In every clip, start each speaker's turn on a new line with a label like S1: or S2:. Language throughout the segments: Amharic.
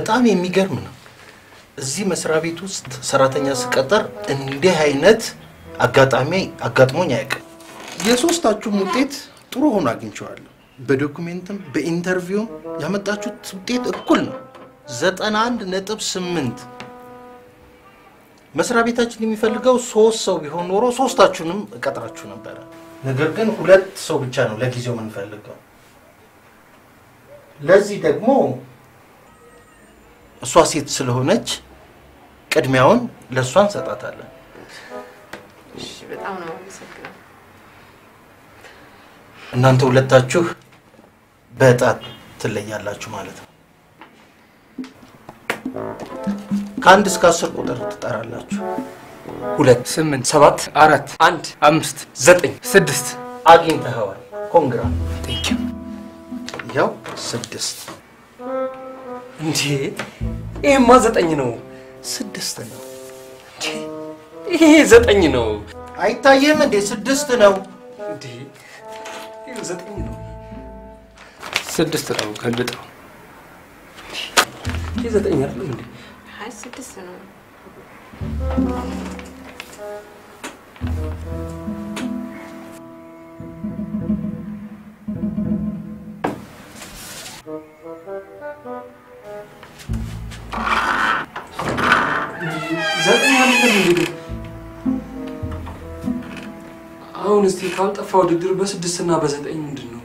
S1: በጣም የሚገርም ነው። እዚህ መስሪያ ቤት ውስጥ ሰራተኛ ስቀጠር እንዲህ አይነት አጋጣሚ አጋጥሞኝ አያውቅም። የሶስታችሁም ውጤት ጥሩ ሆኖ አግኝቼዋለሁ። በዶኩሜንትም በኢንተርቪውም ያመጣችሁት ውጤት እኩል ነው፣ ዘጠና አንድ ነጥብ ስምንት መስሪያ ቤታችን የሚፈልገው ሶስት ሰው ቢሆን ኖሮ ሶስታችሁንም እቀጥራችሁ ነበረ። ነገር ግን ሁለት ሰው ብቻ ነው ለጊዜው የምንፈልገው። ለዚህ ደግሞ እሷ ሴት ስለሆነች ቅድሚያውን ለእሷ እንሰጣታለን።
S2: እሺ፣ በጣም ነው አመሰግነው።
S1: እናንተ ሁለታችሁ በዕጣ ትለያላችሁ ማለት ነው። ከአንድ እስከ አስር ቁጥር ትጠራላችሁ።
S3: ሁለት፣ ስምንት፣ ሰባት፣ አራት፣ አንድ፣ አምስት፣ ዘጠኝ፣ ስድስት።
S1: አግኝተኸዋል። Congra
S3: thank you።
S1: ያው ስድስት
S3: እንዴ ይሄማ ዘጠኝ ነው።
S1: ስድስት ነው።
S3: ይሄ ዘጠኝ ነው።
S1: አይታይም እንዴ? ስድስት ነው።
S3: እንዴ ይሄ ዘጠኝ ነው። ስድስት ነው። ገልብጠው። ይሄ ዘጠኝ አይደለም እንዴ?
S2: አይ ስድስት ነው።
S3: ዘጠኝ እንዴ? አሁን እስቲ ካልጠፋ ውድድር በስድስት በዘጠኝ ምንድን ነው?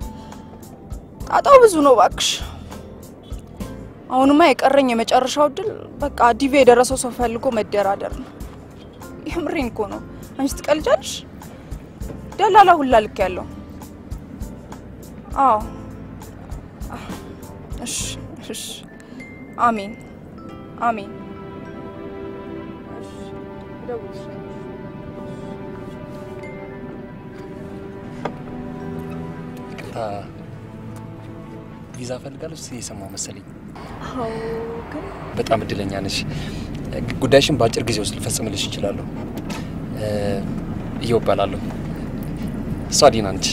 S4: ጣጣው ብዙ ነው እባክሽ። አሁንማ የቀረኝ የመጨረሻው እድል በቃ ዲቪ የደረሰው ሰው ፈልጎ መደራደር ነው። የምሬን እኮ ነው። አንቺ ትቀልጃለሽ? ደላላ ሁላ ልክ ያለው አዎ እሺ እሺ አሜን አሜን
S3: ይቅርታ ቪዛ ፈልጋለሁ ስትል የሰማሁ መሰለኝ።
S4: ግን
S3: በጣም እድለኛ ነሽ። ጉዳይሽን በአጭር ጊዜ ውስጥ ልፈጽምልሽ እችላለሁ። እየው እባላለሁ። እሷ ዲና ነች።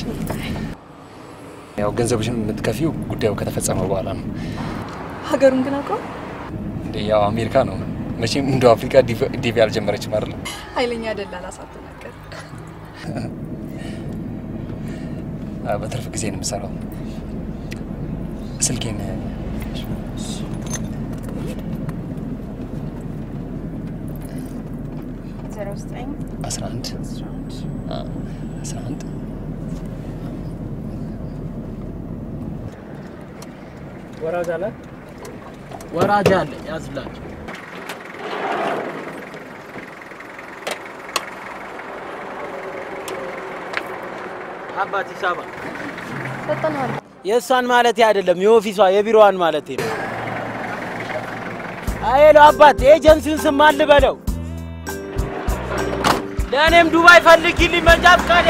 S3: ያው ገንዘብሽን የምትከፊው ጉዳዩ ከተፈጸመ በኋላ ነው።
S4: ሀገሩን ግን አውቀው
S3: እንደ ያው አሜሪካ ነው መቼም እንደ አፍሪካ DV አልጀመረችም አይደለ?
S4: ኃይለኛ ደላላ ሳትናገር
S3: በትርፍ ጊዜ ነው የምሰራው።
S2: سلكين أسرانت
S3: آه. أسرانت ورا
S5: جالك. ورا جالك يا زبلاج حباتي سابا
S4: تطلع
S5: የእሷን ማለት አይደለም የኦፊሷ የቢሮዋን ማለት ነው። አየሎ አባት የኤጀንሲውን ስም ማን ልበለው? ለእኔም ዱባይ ፈልጊልኝ መንጃ ፈቃድ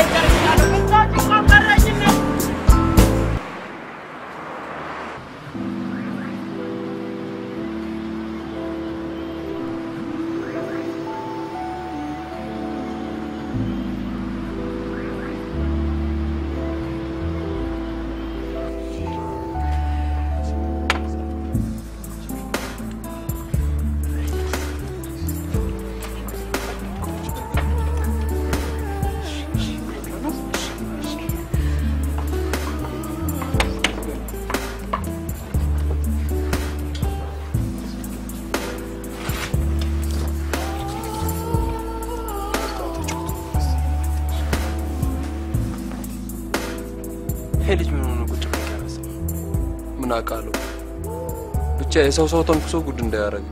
S3: የሰው ሰው ተንኩሶ ጉድ እንዳያደርግ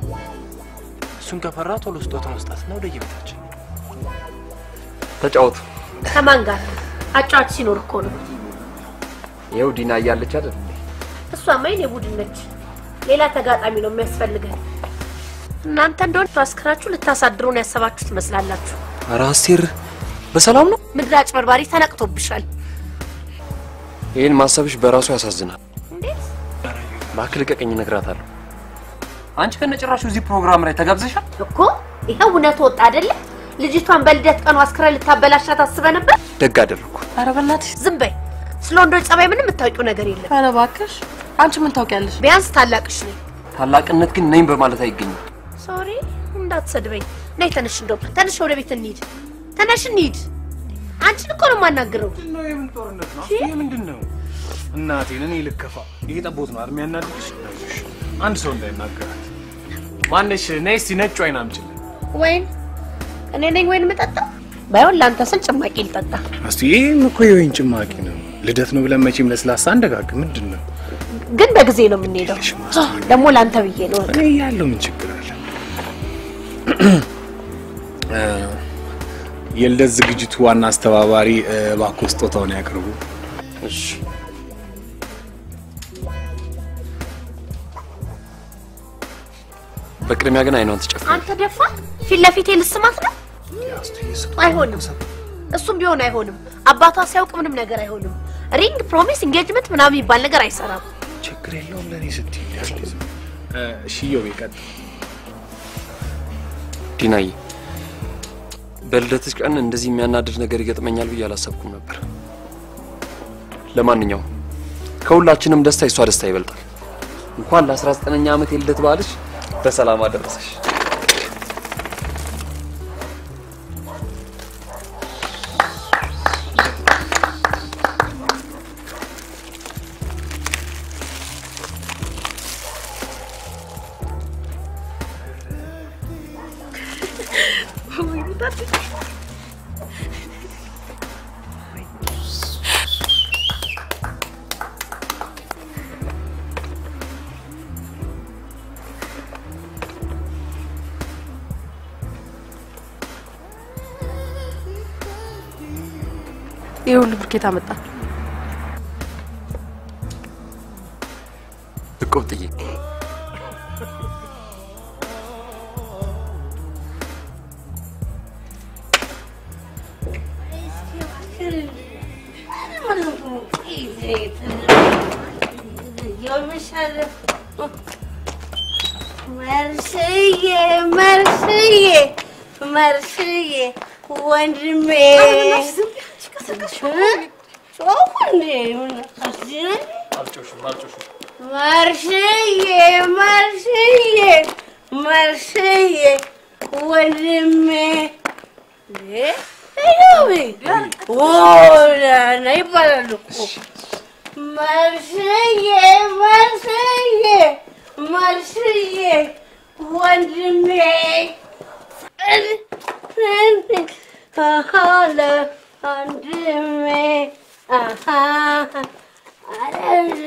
S6: እሱን ከፈራ ቶሎ ስጦታ መስጣትና ወደ የቤታችን
S3: ተጫወቱ።
S7: ከማን ጋር አጫዋች ሲኖር እኮ ነው።
S3: ይኸው ዲና እያለች አይደል?
S7: እሷማ የኔ ቡድን ነች። ሌላ ተጋጣሚ ነው የሚያስፈልገን። እናንተ እንደሆነ አስክራችሁ ልታሳድሩን ያሰባችሁ ትመስላላችሁ።
S3: ኧረ አስቴር በሰላም ነው?
S7: ምድር አጭበርባሪ ተነቅቶብሻል።
S3: ይህን ማሰብሽ በራሱ ያሳዝናል። እባክህ ልቀቀኝ፣ እነግራታለሁ። አንቺ ከነጭራሹ እዚህ ፕሮግራም ላይ ተጋብዘሻል?
S7: እኮ ይኸው እውነት ወጣ አይደለ? ልጅቷን በልደት ቀኑ አስክረ ልታበላሻት አስበ ነበር።
S3: ደግ አደረኩ።
S8: ኧረ በእናትሽ
S7: ዝም በይ። ስለ ወንዶች ጸባይ ምንም የምታውቂው ነገር የለም።
S8: ኧረ እባክሽ አንቺ ምን ታውቂያለሽ?
S7: ቢያንስ ታላቅሽ ነኝ።
S3: ታላቅነት ግን ነኝ በማለት አይገኝም።
S7: ሶሪ እንዳትሰድበኝ። ነይ ተነሽ፣ እንደውም ተነሽ፣ ወደ ቤት እንሂድ። ተነሽ እንሂድ። አንቺን እኮ ነው የማናግረው።
S6: ነው የምን ጦርነት ነው? ይሄ ምንድን ነው? እናቴን እኔ ልከፋ። ይሄ ጠቦት ነው አርሚያ ያናድድሽ። አይዞሽ፣ አንድ ሰው እንዳይናገራት። ማነሽ? ነይ እስቲ ነጭ ወይን አምጪልኝ።
S7: ወይን እኔ ነኝ ወይን የምጠጣው? ባይሆን ለአንተ ስል ጭማቂ ልጠጣ።
S6: እስቲ ይሄም እኮ የወይን ጭማቂ ነው። ልደት ነው ብለን መቼም ለስላሳ አንደጋግ ምንድን ነው?
S7: ግን በጊዜ ነው የምንሄደው። ደግሞ ለአንተ ብዬ ነው።
S6: እኔ ያለው ምን ችግር አለ? የልደት ዝግጅቱ ዋና አስተባባሪ እባክዎ ስጦታውን ያቅርቡ።
S3: እሺ በቅድሚያ ግን አይኗን ትጨፍን።
S7: አንተ ደፋ ፊት ለፊቴ ልስማት ነው? አይሆንም። እሱም ቢሆን አይሆንም። አባቷ ሲያውቅ ምንም ነገር አይሆንም። ring፣ promise፣ engagement ምናምን የሚባል ነገር አይሰራም።
S6: ችግር የለውም ለእኔ ስትይ ሽዮ ቤቀጥ
S3: ዲናዬ በልደትሽ ቀን እንደዚህ የሚያናድድ ነገር ይገጥመኛል ብዬ አላሰብኩም ነበር። ለማንኛውም ከሁላችንም ደስታ የሷ ደስታ ይበልጣል። እንኳን ለ19ኛ ዓመት የልደት በዓልሽ በሰላም አደረሰሽ።
S8: ከየት አመጣ?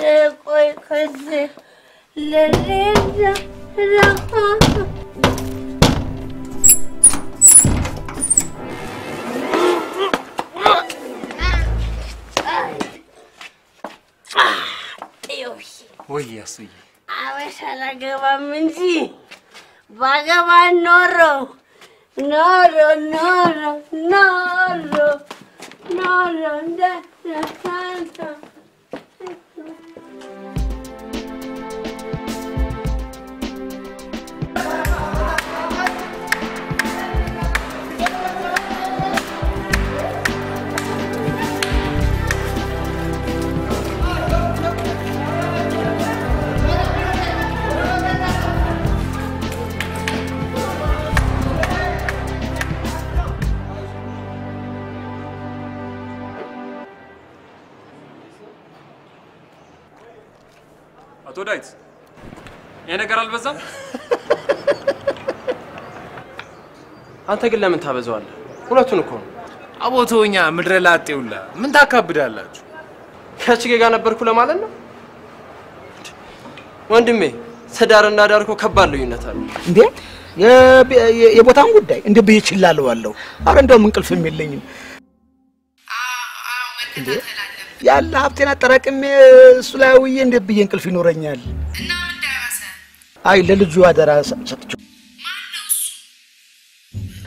S9: አረ ቆይ ከዚህ ለሌላ
S3: ወይ ያሱዬ
S9: አበሻ አላገባም እንጂ ባገባ ኖሮ ኖሮ ኖሮ ኖሮ ኖሮ እንደነካንተ
S3: ይሄ ነገር አልበዛም?
S6: አንተ ግን ለምን ታበዛዋለህ? ሁለቱን እኮ ነው። አቦቶኛ ምድረ ላጤውላ ምን ታካብዳላችሁ?
S10: ከችጌ ጋር ነበርኩ ለማለት ነው። ወንድሜ ትዳርና ዳር እኮ ከባድ ልዩነት አለ።
S11: እንዴ የቦታን ጉዳይ እንደ ብዬ ችላለዋለሁ። አረ እንደውም እንቅልፍም የለኝም። ያለ ሀብቴን አጠራቅሜ እሱ ላይ ውዬ እንዴት ብዬ እንቅልፍ ይኖረኛል? አይ ለልጁ አደራ ሰጥቼው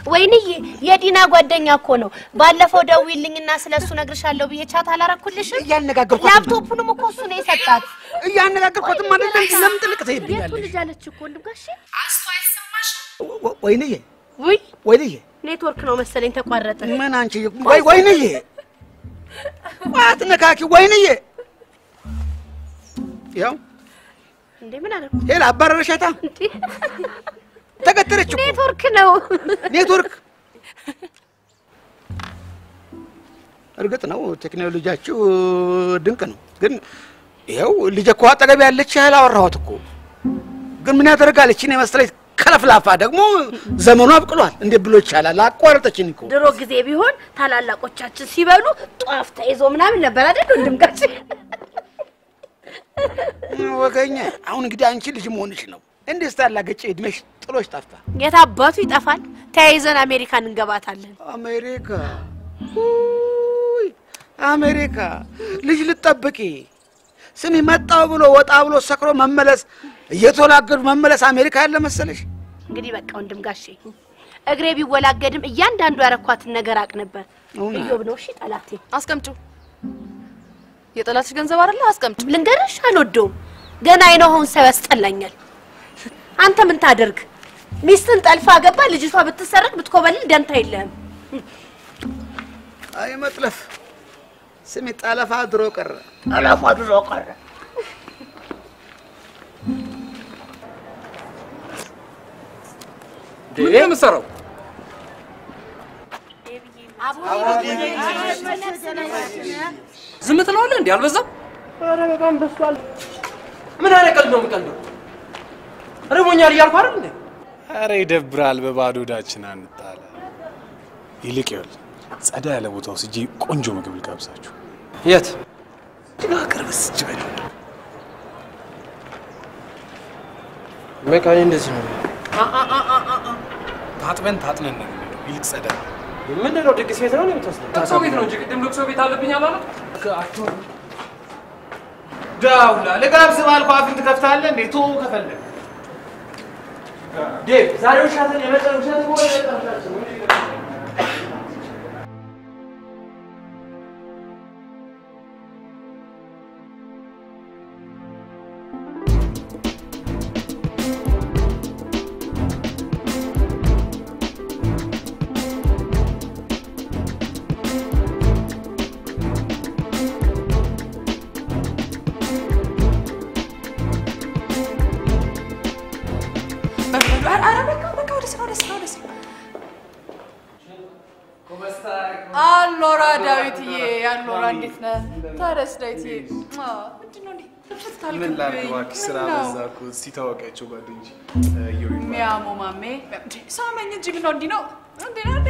S7: ወይንዬ የዲና ጓደኛ እኮ ነው። ባለፈው ደውዪልኝና ስለ እሱ እነግርሻለሁ ብዬ ቻት አላረኩልሽም?
S11: እያነጋገርኳት
S7: ላፕቶፑንም እኮ እሱ ነው የሰጣት።
S11: እያነጋገርኳትም ማለት ለምን ጥልቅ
S7: የቱ
S11: ትሄብኛለሽ?
S7: ልጅ አለች እኮ ወንድም ጋሼ? አስቶ አይሰማሽም?
S11: ወ- ወይንዬ
S7: ውይ
S11: ወይንዬ
S7: ኔትወርክ ነው መሰለኝ ተቋረጠ።
S11: ምን አንቺ ወይ ወይንዬ ቋት ነካኪ ወይንዬ ያው
S7: እንዴ ምን አደረኩ?
S11: ሄላ አባረረሻታ ተገተረች እኮ
S7: ኔትወርክ ነው።
S11: ኔትወርክ እርግጥ ነው ቴክኖሎጂያችሁ ድንቅ ነው። ግን ይኸው ልጄ እኮ አጠገብ ያለች ያህል አወራኋት እኮ። ግን ምን ያደርጋል እቺን የመሰለች ከለፍላፋ ደግሞ ዘመኑ አብቅሏል። እንዴት ብሎ ይቻላል? አቋረጠችን እኮ
S7: ድሮ ጊዜ ቢሆን ታላላቆቻችን ሲበሉ ጧፍ ተይዞ ምናምን ነበር አይደል ወንድም
S11: ወገኛ። አሁን እንግዲህ አንቺ ልጅ መሆንሽ ነው። እንዴት ስታላገጭ እድሜሽ ጥሎሽ ጠፍታ።
S7: የት አባቱ ይጠፋል? ተያይዘን አሜሪካን እንገባታለን።
S11: አሜሪካ ውይ፣ አሜሪካ ልጅ ልትጠብቂ ስሚ፣ መጣው ብሎ ወጣ ብሎ ሰክሮ መመለስ እየተወላገዱ መመለስ አሜሪካ ያለ መሰለሽ?
S7: እንግዲህ በቃ ወንድም ጋሼ እግሬ ቢወላገድም እያንዳንዱ ያረኳትን ነገር አቅ ነበር።? እዮብ ነው እሺ ጠላቴ።
S12: አስቀምጩ። የጠላትሽ ገንዘብ አይደለ? አስቀምጩ።
S7: ልንገርሽ አልወደውም። ገና አይነውን ሰው ያስጠላኛል። አንተ ምን ታደርግ? ሚስትን ጠልፋ ገባ። ልጅቷ ብትሰረቅ ብትኮበልል ደንታ የለህም።
S11: አይ መጥለፍ ስሚ፣ ጠለፋ ድሮ ቀረ፣ ጠለፋ ድሮ ቀረ።
S3: ምንድን ነው የምትሰራው? ዝም ትለዋለህ እንዴ? አልበዛም?
S10: ኧረ በጣም በዝቷል። ምን አይነት ቀልድ ነው የምቀልደው? ርቦኛል እያልኩ አይደል እንዴ?
S6: አረ ይደብራል። በባዶ ሆዳችን አንጣላ። ይልቅ ይኸውልህ ጸዳ ያለ ቦታ ወስጄ ቆንጆ ምግብ ልጋብዛችሁ።
S10: የት?
S6: ቅርብ ስጅ በል
S10: በቃ እንደዚህ ነው።
S6: ታጥበን ታጥነን ነው ይልቅ ጸዳ
S10: ምንድን ነው ድግስ ቤት ነው የምትወስደው?
S3: ሰው ቤት ነው እንጂ ቅድም ልቅሶ ቤት አለብኝ አላለም?
S6: ዳውላ ልጋብዝ ባልኩ አፍን ትከፍታለህ እንዴ? ቶ ከፈለግ
S10: ዴቭ ዛሬ ውሻትን የመጠን ውሻትን ሆነ
S4: ዳዊትዬ ምንድን ነው?
S6: ምን ላድርግ እባክሽ፣ ስራ? በዛ እኮ። ታወቂያቸው ጓደኞች
S4: ሚያሞ ማሜ ሳመኝ እንጂ ምነው እንዲህ ነው እንዴ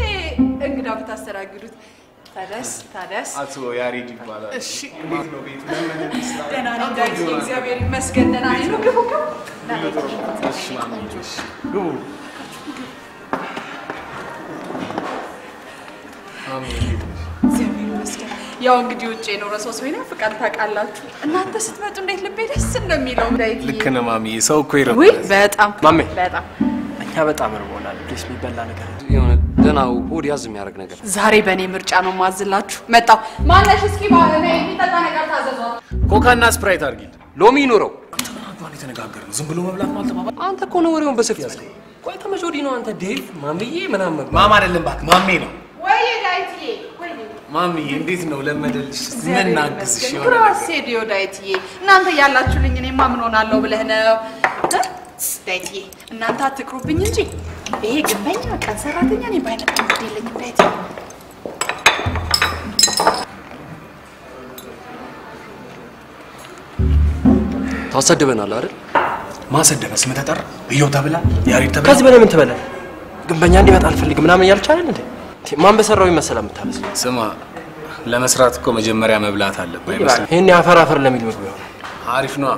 S4: እንግዳ ብታስተናግዱት? ታዲያስ ታዲያስ
S6: አቶ ያሬድ ይባላል።
S4: እሺ
S6: እንዴት ነው ስራ
S4: ደህና ነኝ ዳዊትዬ፣ እግዚአብሔር ይመስገን ደህና ነኝ። ነው ግቡ ግቡ።
S6: እሺ ግቡ።?
S4: እግዚአብሔር ይመስገን። ያው እንግዲህ ውጭ የኖረ ሰው ሰው ይናፍቃል ታውቃላችሁ። እናንተ ስትመጡ እንዴት ልቤ ደስ እንደሚለው
S6: ልክ ነህ ማሚ፣ ሰው እኮ
S4: ውይ
S6: ይረዳል።
S4: በጣም
S3: ማሜ
S4: በጣም
S10: እኛ በጣም እርቦናል። please የሚበላ ነገር
S3: የሆነ ደህና ሆድ ያዝ የሚያደርግ ነገር
S4: ዛሬ በእኔ ምርጫ ነው ማዝላችሁ። መጣሁ ማነሽ? እስኪ ማለት ነው የሚጠጣ ነገር ታዘዟል።
S6: ኮካና ስፕራይት አድርጊል።
S3: ሎሚ ይኑረው።
S6: እንኳን የተነጋገርነው ዝም ብሎ መብላት ነው አልተባባል።
S3: አንተ እኮ ነው ወሬውን በሰፊ ያዝ። ቆይ ተመች ወዲህ ነው አንተ ዴቭ ማምዬ ምናምን
S6: ማማ አይደለም እባክህ ማሜ ነው።
S4: ወይ ዳዊትዬ ወይ
S6: ማሚዬ እንዴት ነው ለመደልሽ? ምን እናግዝሽ? የሆነ
S4: ግራሴ ዲዮ ዳዊትዬ፣ እናንተ ያላችሁልኝ እኔማ ምን ሆናለሁ ብለህ ነው እ? ዳዊትዬ እናንተ አትቅሩብኝ እንጂ ይሄ ግንበኛ ቀን ሰራተኛ እኔ ባይነቃ እንግዲህ የለኝም ዳዊትዬ።
S3: ታሰድበናል አይደል?
S6: ማሰደበ ስም ተጠራ እየው ተብላ ያሬድ ተብላ
S10: ከዚህ በላይ ምን ትበላል? ግንበኛ እንዲመጣ አልፈልግም ምናምን አይደል እንዴ? ማን በሰራው ይመሰላ የምታበስለው?
S6: ስማ ለመስራት እኮ መጀመሪያ መብላት አለብህ አይመስልም?
S10: ይሄን አፈር አፈር ለሚል ምግብ ይሆናል።
S6: አሪፍ ነዋ።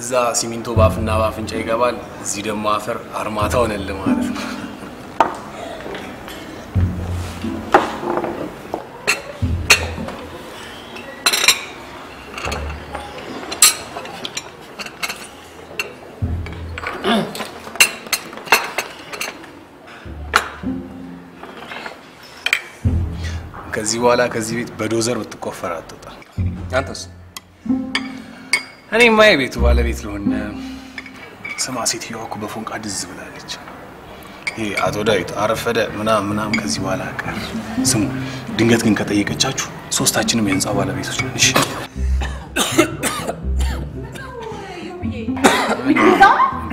S6: እዛ ሲሚንቶ ባፍና ባፍንጫ ይገባል፣ እዚህ ደግሞ አፈር አርማታ ሆነልህ ማለት ነው። ከዚህ በኋላ ከዚህ ቤት በዶዘር ብትቆፈር አትወጣም።
S3: አንተስ?
S6: እኔማ የቤቱ ባለቤት ልሆን። ስማ፣ ሴትዮዋ እኮ በፎንቃ ድዝ ብላለች። ይሄ አቶ ዳዊት አረፈደ ምናም ምናም ከዚህ በኋላ ቀር። ስሙ፣ ድንገት ግን ከጠየቀቻችሁ ሶስታችንም የህንፃ ባለቤቶች ነን። እሺ?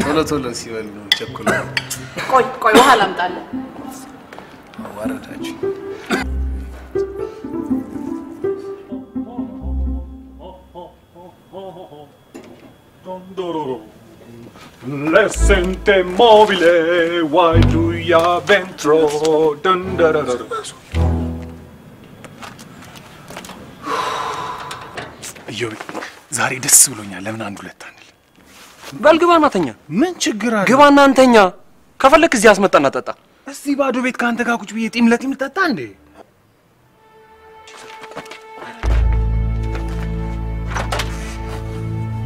S6: ቶሎ ቶሎ ሲበሉ ነው ቸኩሎ
S4: ቆይ ቆይ ውሃ ላምጣልህ።
S6: አዋረዳችሁ።
S13: Le sente mobile, guai giuia ventro. Dun, da, da, da, da.
S6: እዮቤ ዛሬ ደስ ብሎኛል። ለምን አንድ ሁለት አንል?
S3: በል ግባ እናተኛ።
S6: ምን ችግር አለ?
S3: ግባ እናንተኛ። ከፈለክ እዚህ አስመጣና ጠጣ።
S6: እዚህ ባዶ ቤት ከአንተ ጋር ቁጭ ብዬ ጢም ለጢም ልጠጣ እንዴ?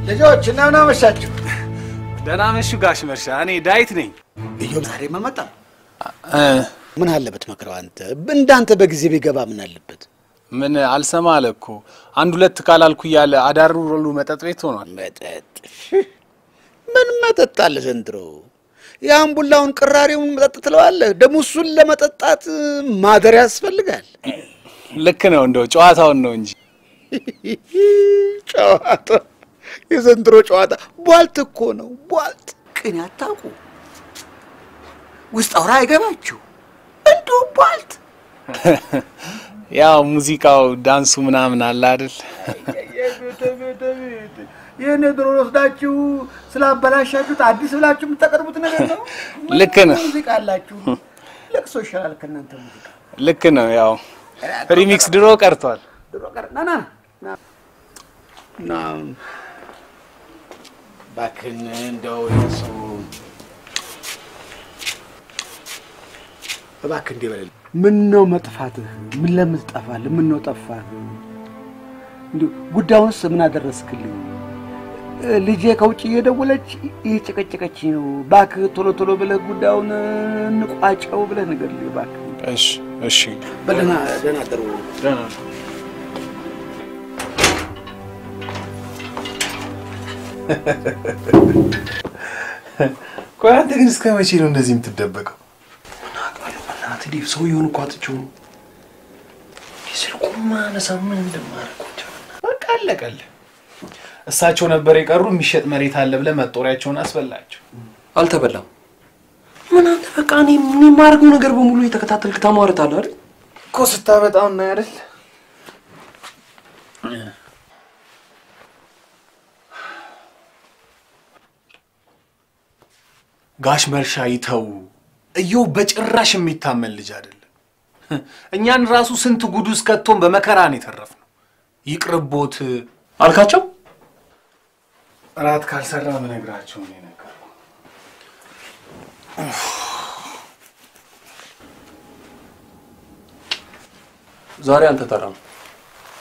S11: ልጆች እንደምን አመሻችሁ?
S6: ደህና መሹ ጋሽ መርሻ። እኔ ዳዊት ነኝ።
S11: እዮብ ዛሬም አልመጣም። ምን አለበት መክረው አንተ እንዳንተ በጊዜ ቢገባ ምን አለበት?
S6: ምን አልሰማ አለ እኮ አንድ ሁለት ካላልኩ እያለ አዳሩ ሁሉ መጠጥ ቤት ሆኗል።
S11: መጠጥ ምን መጠጥ አለ ዘንድሮ? የአምቡላውን ቅራሪውን መጠጥ ትለዋለህ? ደግሞ እሱን ለመጠጣት ማደር ያስፈልጋል።
S6: ልክ ነው፣ እንደው ጨዋታውን ነው እንጂ
S11: ጨዋታ የዘንድሮ ጨዋታ ቧልት እኮ ነው ቧልት። ቅኔ አታውቁ፣ ውስጥ አውራ አይገባችሁ፣ እንዲሁ ቧልት።
S6: ያው ሙዚቃው ዳንሱ ምናምን አለ አይደል?
S11: ይህን ድሮ ወስዳችሁ ስላበላሻችሁት አዲስ ብላችሁ የምታቀርቡት ነገር ነው።
S6: ልክ ነው።
S11: ሙዚቃ አላችሁ። ለቅሶ ይሻላል ከእናንተ ሙዚቃ።
S6: ልክ ነው። ያው remix ድሮ ቀርቷል።
S11: ድሮ ቀር ና ና ና እባክህን እንደው የሱ እባክህ እንዲህ በለልኝ። ምን ነው መጥፋትህ? ምን ለምን ትጠፋለህ? ምን ነው ጠፋህ? እንዲሁ ጉዳዩንስ ምን አደረስክልኝ? ልጄ ከውጭ እየደወለች እየጨቀጨቀች ነው። እባክህ ቶሎ ቶሎ ብለህ ጉዳዩን እንቋጨው ብለህ ንገርልኝ እባክህ።
S6: እሺ እሺ።
S11: በደህና ደህና አደሩ።
S6: ደህና ቆይ አንተ ግን እስከ መቼ ነው እንደዚህ የምትደበቀው?
S1: እናት ዲብ ሰውየውን እኮ አጥቼው ነው። ስልኩን ማነሳ ምን
S6: በቃ አለቀልህ። እሳቸው ነበር የቀሩ የሚሸጥ መሬት አለ ብለህ መጦሪያቸውን አስበላቸው።
S3: አልተበላም። ምን አንተ በቃ እኔ እኔ የማደርገው ነገር በሙሉ የተከታተልክ ታሟርታለህ አይደል?
S6: እኮ ስታበጣው እና አይደል ጋሽ መርሻ ይተው። እየው በጭራሽ የሚታመን ልጅ አይደለም። እኛን ራሱ ስንት ጉድ ውስጥ ከቶን በመከራ ነው የተረፍነው። ይቅርቦት
S3: አልካቸው።
S6: እራት ካልሰራ ምነግራቸው ነው ነገር
S3: ዛሬ አንተ ተራ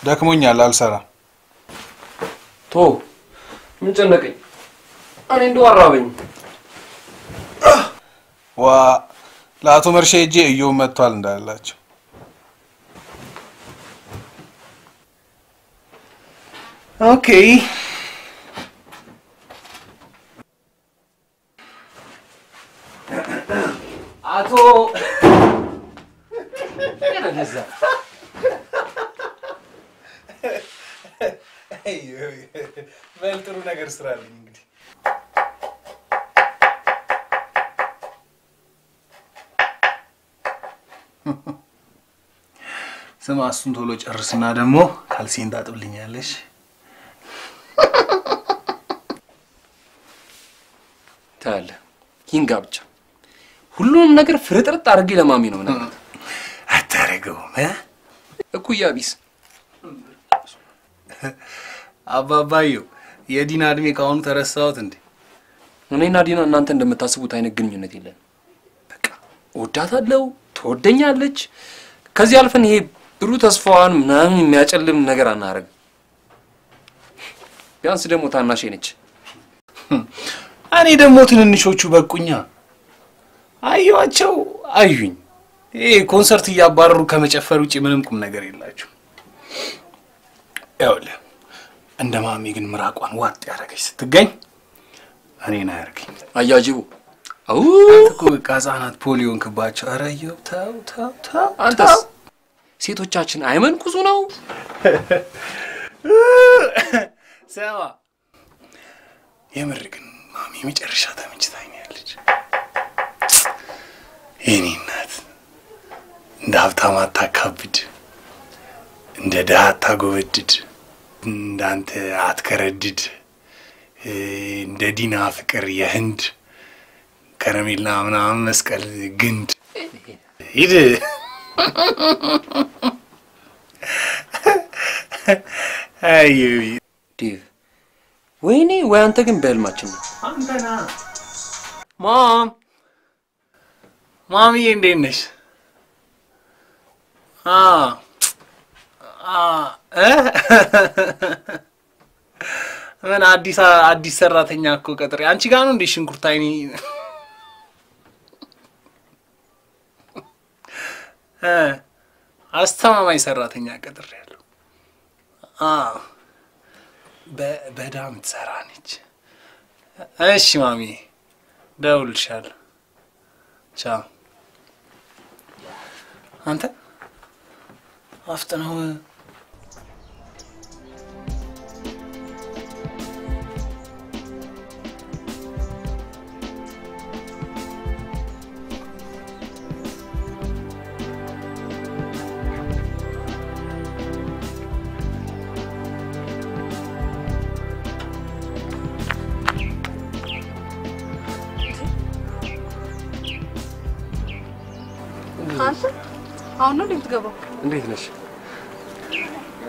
S6: ደክሞኛል፣ አልሰራም።
S3: ቶ ምን ጨነቀኝ? እኔ እንደው አራበኝ።
S6: ዋ ለአቶ መርሻ ሄጄ እየው መጥቷል እንዳላቸው። Okay።
S3: አቶ
S6: በል ጥሩ ነገር ስራልኝ እንግዲህ ስማ እሱን ቶሎ ጨርስና ደግሞ ካልሲን ታጥብልኛለሽ
S3: ታያለህ። ይንጋ ብቻ ሁሉንም ነገር ፍርጥርጥ አድርጌ ለማሚ ነው
S6: አታረገውም እ
S3: እኩያ ቢስ
S6: አባባየው የዲና እድሜ ከአሁኑ ተረሳሁት እንዴ?
S3: እኔና ዲና እናንተ እንደምታስቡት አይነት ግንኙነት የለን። በቃ እወዳታለሁ፣ ትወደኛለች። ከዚህ አልፈን ይሄ ብሩህ ተስፋዋን ምናምን የሚያጨልም ነገር አናደርግም። ቢያንስ ደግሞ ታናሼ ነች።
S6: እኔ ደግሞ ትንንሾቹ በቁኛ አየኋቸው፣ አዩኝ። ይሄ ኮንሰርት እያባረሩ ከመጨፈር ውጭ ምንም ቁም ነገር የላቸው። ይኸውልህ እንደ ማሜ ግን ምራቋን ዋጥ ያደረገች ስትገኝ እኔን አያርገኝ።
S3: አያጅቡ
S6: እኮ በቃ ህጻናት ፖሊዮን ክባቸው። ኧረ ተው ተው ተው።
S3: አንተስ ሴቶቻችን አይመንኩሱ ነው።
S6: ስማ የምር ግን ማሚ የመጨረሻ ተመችታኛለች። የኔ እናት እንደ ሀብታም አታካብድ፣ እንደ ድሃ አታጎበድድ፣ እንዳንተ አትከረድድ፣ እንደ ዲና ፍቅር የህንድ ከረሜላ ምናምን መስቀል ግንድ ሂድ
S3: ዴቭ ወይኔ ወይ አንተ ግን በህልማችን ነው።
S6: ማም ማሚዬ እንዴት ነሽ? ምን አዲስ አዲስ ሰራተኛ እኮ ቀጥሬ አንቺ ጋር ነው እንዴ? ሽንኩርት አይኔ አስተማማኝ ሰራተኛ ቀጥሬያለሁ። በዳ የምትሰራ ነች። እሺ ማሚ ደውልልሻለሁ። ቻው። አንተ አፍጥነው
S12: አሁን ነው የምትገባው?
S3: እንዴት ነሽ?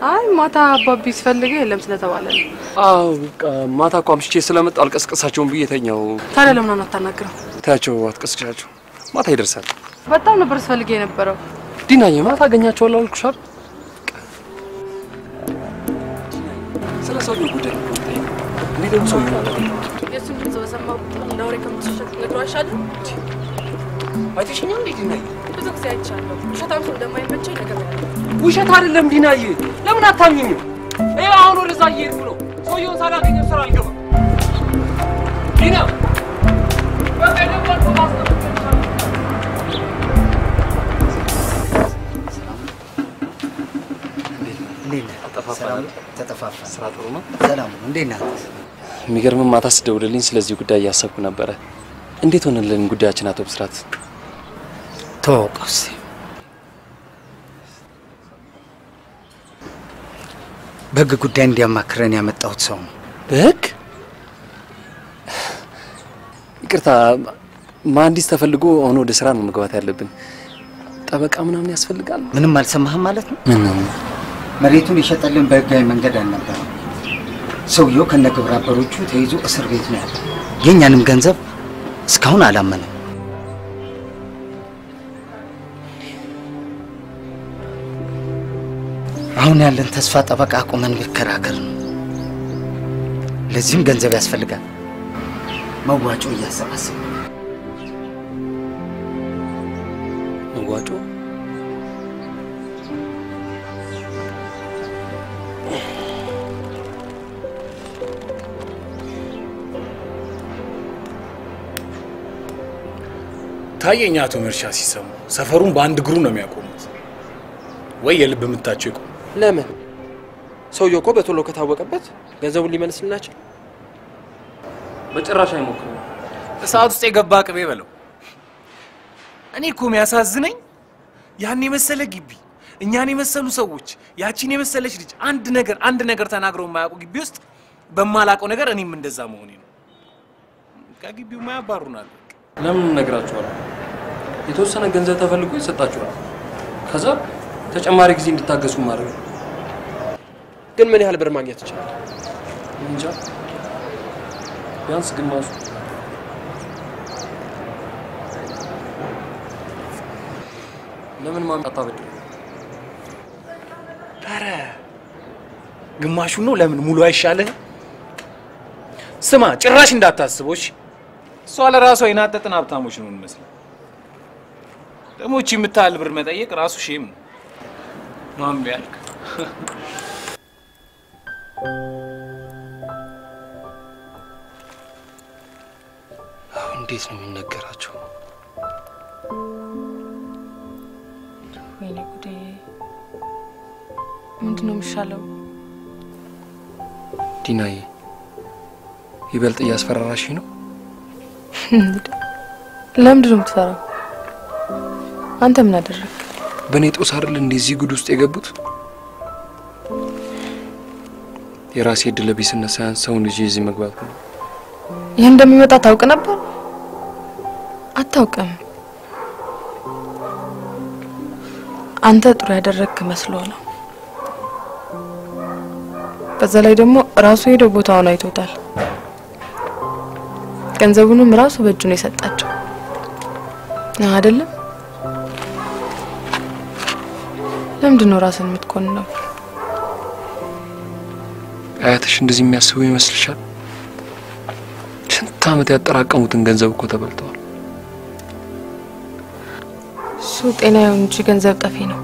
S12: አይ ማታ አባቢ ሲፈልገ የለም ስለተባለ ነው።
S3: አዎ በቃ ማታ እኮ አምሽቼ ስለመጣሁ አልቀስቅሳቸውም ብዬ ተኛው።
S12: ታዲያ ለምን አታናግረው?
S3: ታያቸው፣ አትቀስቅሻቸው። ማታ ይደርሳል።
S12: በጣም ነበር ስፈልገ የነበረው።
S3: ዲናዬ ማታ አገኛቸዋለሁ አልኩሽ አይደል? ስለ ሰውዬው ጉዳይ እኔ ደግሞ አላገኘሁትም።
S12: የእሱን ድምፅ በሰማሁ ቁጥር እንደ ወሬ ነግሮ አይሻልም?
S3: አይተሽኛል እንዴ ዲናዬ?
S12: ብዙ ጊዜ አይቻለሁ። ውሸታም ሰው እንደማይመቸኝ ነግሬሃለሁ።
S3: ውሸት አይደለም ዲናዬ። ለምን አታምኝም? ይኸው አሁን ወደዛ እየሄድኩ ነው። ሰውየውን ሳላገኘው ስራ አልገባም። ዲና በቃ? የሚገርም ማታ ስደውልልኝ ስለዚህ ጉዳይ እያሰብኩ ነበረ። እንዴት ሆነልን ጉዳያችን አቶ ብስራት?
S11: ተዋውቀው እስኪ። በህግ ጉዳይ እንዲያማክረን ያመጣሁት ሰው ነው።
S3: በህግ ይቅርታ፣ መሀንዲስ ተፈልጎ አሁን ወደ ስራ ነው መግባት ያለብን። ጠበቃ ምናምን ያስፈልጋል።
S11: ምንም አልሰማህም ማለት ነው?
S3: ምንም
S11: መሬቱን የሸጠልን በህጋዊ መንገድ አልነበረም። ሰውየው ከነ ግብረ አበሮቹ ተይዞ እስር ቤት ነው ያለው። የእኛንም ገንዘብ እስካሁን አላመነም። አሁን ያለን ተስፋ ጠበቃ አቁመን መከራከር ነው። ለዚህም ገንዘብ ያስፈልጋል። መዋጮ እያሰባሰብ
S3: መዋጮ
S6: ታየኝ አቶ መርሻ ሲሰሙ ሰፈሩን በአንድ እግሩ ነው የሚያቆሙት። ወይ የልብ ምታቸው ይቆም።
S10: ለምን? ሰውየው እኮ በቶሎ ከታወቀበት ገንዘቡን ሊመልስልን አይችል?
S3: በጭራሽ አይሞክርም።
S6: እሳት ውስጥ የገባ ቅቤ በለው። እኔ እኮ የሚያሳዝነኝ ያን የመሰለ ግቢ፣ እኛን የመሰሉ ሰዎች፣ ያቺን የመሰለች ልጅ አንድ ነገር አንድ ነገር ተናግረው የማያውቁ ግቢ ውስጥ በማላውቀው ነገር እኔም እንደዛ መሆኔ ነው። ከግቢው ማያባሩናል።
S3: ለምን እነግራችኋለሁ? የተወሰነ ገንዘብ ተፈልጎ ይሰጣችኋል። ከዛ ተጨማሪ ጊዜ እንድታገሱ ማድረግ ነው።
S10: ግን ምን ያህል ብር ማግኘት ይችላል?
S3: እንጃ ቢያንስ ግማሹ ለምን ማሚ አታበድር?
S6: ኧረ ግማሹን ነው ለምን ሙሉ አይሻልህ? ስማ ጭራሽ እንዳታስበው እሺ። እሷ ለራሷ የናጠጥን ሀብታሞች ነው የምንመስለው። ደግሞ እቺ የምታህል ብር መጠየቅ ራሱ ሼም ነው። ያልክ
S1: አሁን እንዴት ነው የሚነገራቸው?
S12: ወይኔ ጉዴ! ምንድን ነው የሚሻለው?
S3: ዲናዬ ይበልጥ እያስፈራራሽ ነው።
S12: ለምንድን ነው የምትፈራው? አንተ ምን አደረግ?
S3: በእኔ ጦስ አይደል እንደዚህ ጉድ ውስጥ የገቡት? የራሴ ዕድለ ቢስነት ሳያንስ ሰውን ልጅ እዚህ መግባት ነው።
S12: ይህ እንደሚመጣ ታውቅ ነበር? አታውቅም። አንተ ጥሩ ያደረግክ መስሎ ነው። በዛ ላይ ደግሞ ራሱ ሄዶ ቦታውን አይቶታል። ገንዘቡንም ራሱ በእጁ ነው የሰጣቸው አይደለም? ለምንድን ነው ራስን የምትኮንነው?
S3: አያትሽ እንደዚህ የሚያስቡ ይመስልሻል? ስንት ዓመት ያጠራቀሙትን ገንዘብ እኮ ተበልተዋል።
S12: እሱ ጤና ይሁን እንጂ ገንዘብ ጠፊ ነው።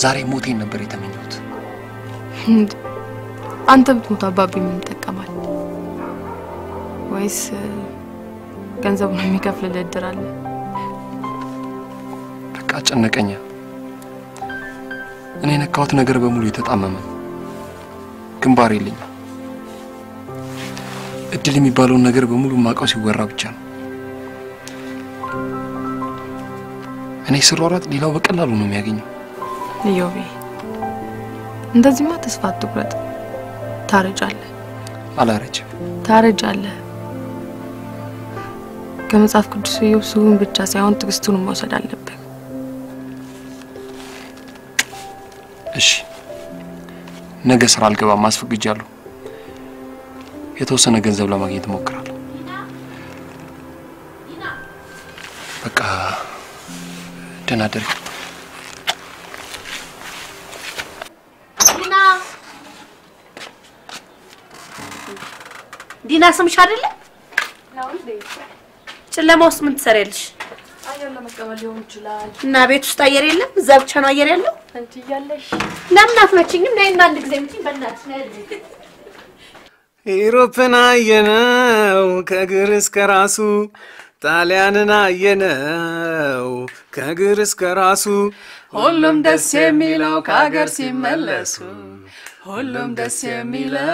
S3: ዛሬ ሞቴን ነበር የተመኘሁት።
S12: አንተ ብትሞት አባቢ ምን ይጠቀማል? ወይስ ገንዘቡን የሚከፍልልህ እድር አለ?
S3: በቃ ጨነቀኛ። እኔ የነካሁት ነገር በሙሉ የተጣመመ ግንባር የለኝም። እድል የሚባለውን ነገር በሙሉ ማውቀው ሲወራ ብቻ ነው። እኔ ስሯሯጥ ሌላው በቀላሉ ነው የሚያገኘው።
S12: ኢዮቤ እንደዚህማ ተስፋ አትቁረጥ። ታረጃለህ፣
S3: አላረጅም።
S12: ታረጃለህ። ከመጽሐፍ ቅዱስ ኢዮብ ስቡን ብቻ ሳይሆን ትዕግስቱንም መውሰድ አለብህ።
S3: እሺ፣ ነገ ስራ አልገባም፣ አስፈቅጃለሁ። የተወሰነ ገንዘብ ለማግኘት እሞክራለሁ። በቃ ደህና ደሪ።
S7: ዲና ዲና ስምሽ አይደለ? ጨለማ ውስጥ ምን ትሰሪያለሽ?
S12: አየር ለመቀበል ሊሆን ይችላል።
S7: እና ቤት ውስጥ አየር የለም? እዛ ብቻ ነው አየር ያለው?
S12: አንቺ እያለሽ
S7: ለምን አትመችኝም? ነይና አንድ ጊዜ ምትኝ በእናትሽ ነይ
S6: ኢሮፕን አየነው ከእግር እስከ ራሱ፣ ጣሊያንን አየነው ከእግር እስከ ራሱ።
S4: ሁሉም ደስ የሚለው ከሀገር ሲመለሱ ሁሉም ደስ የሚለው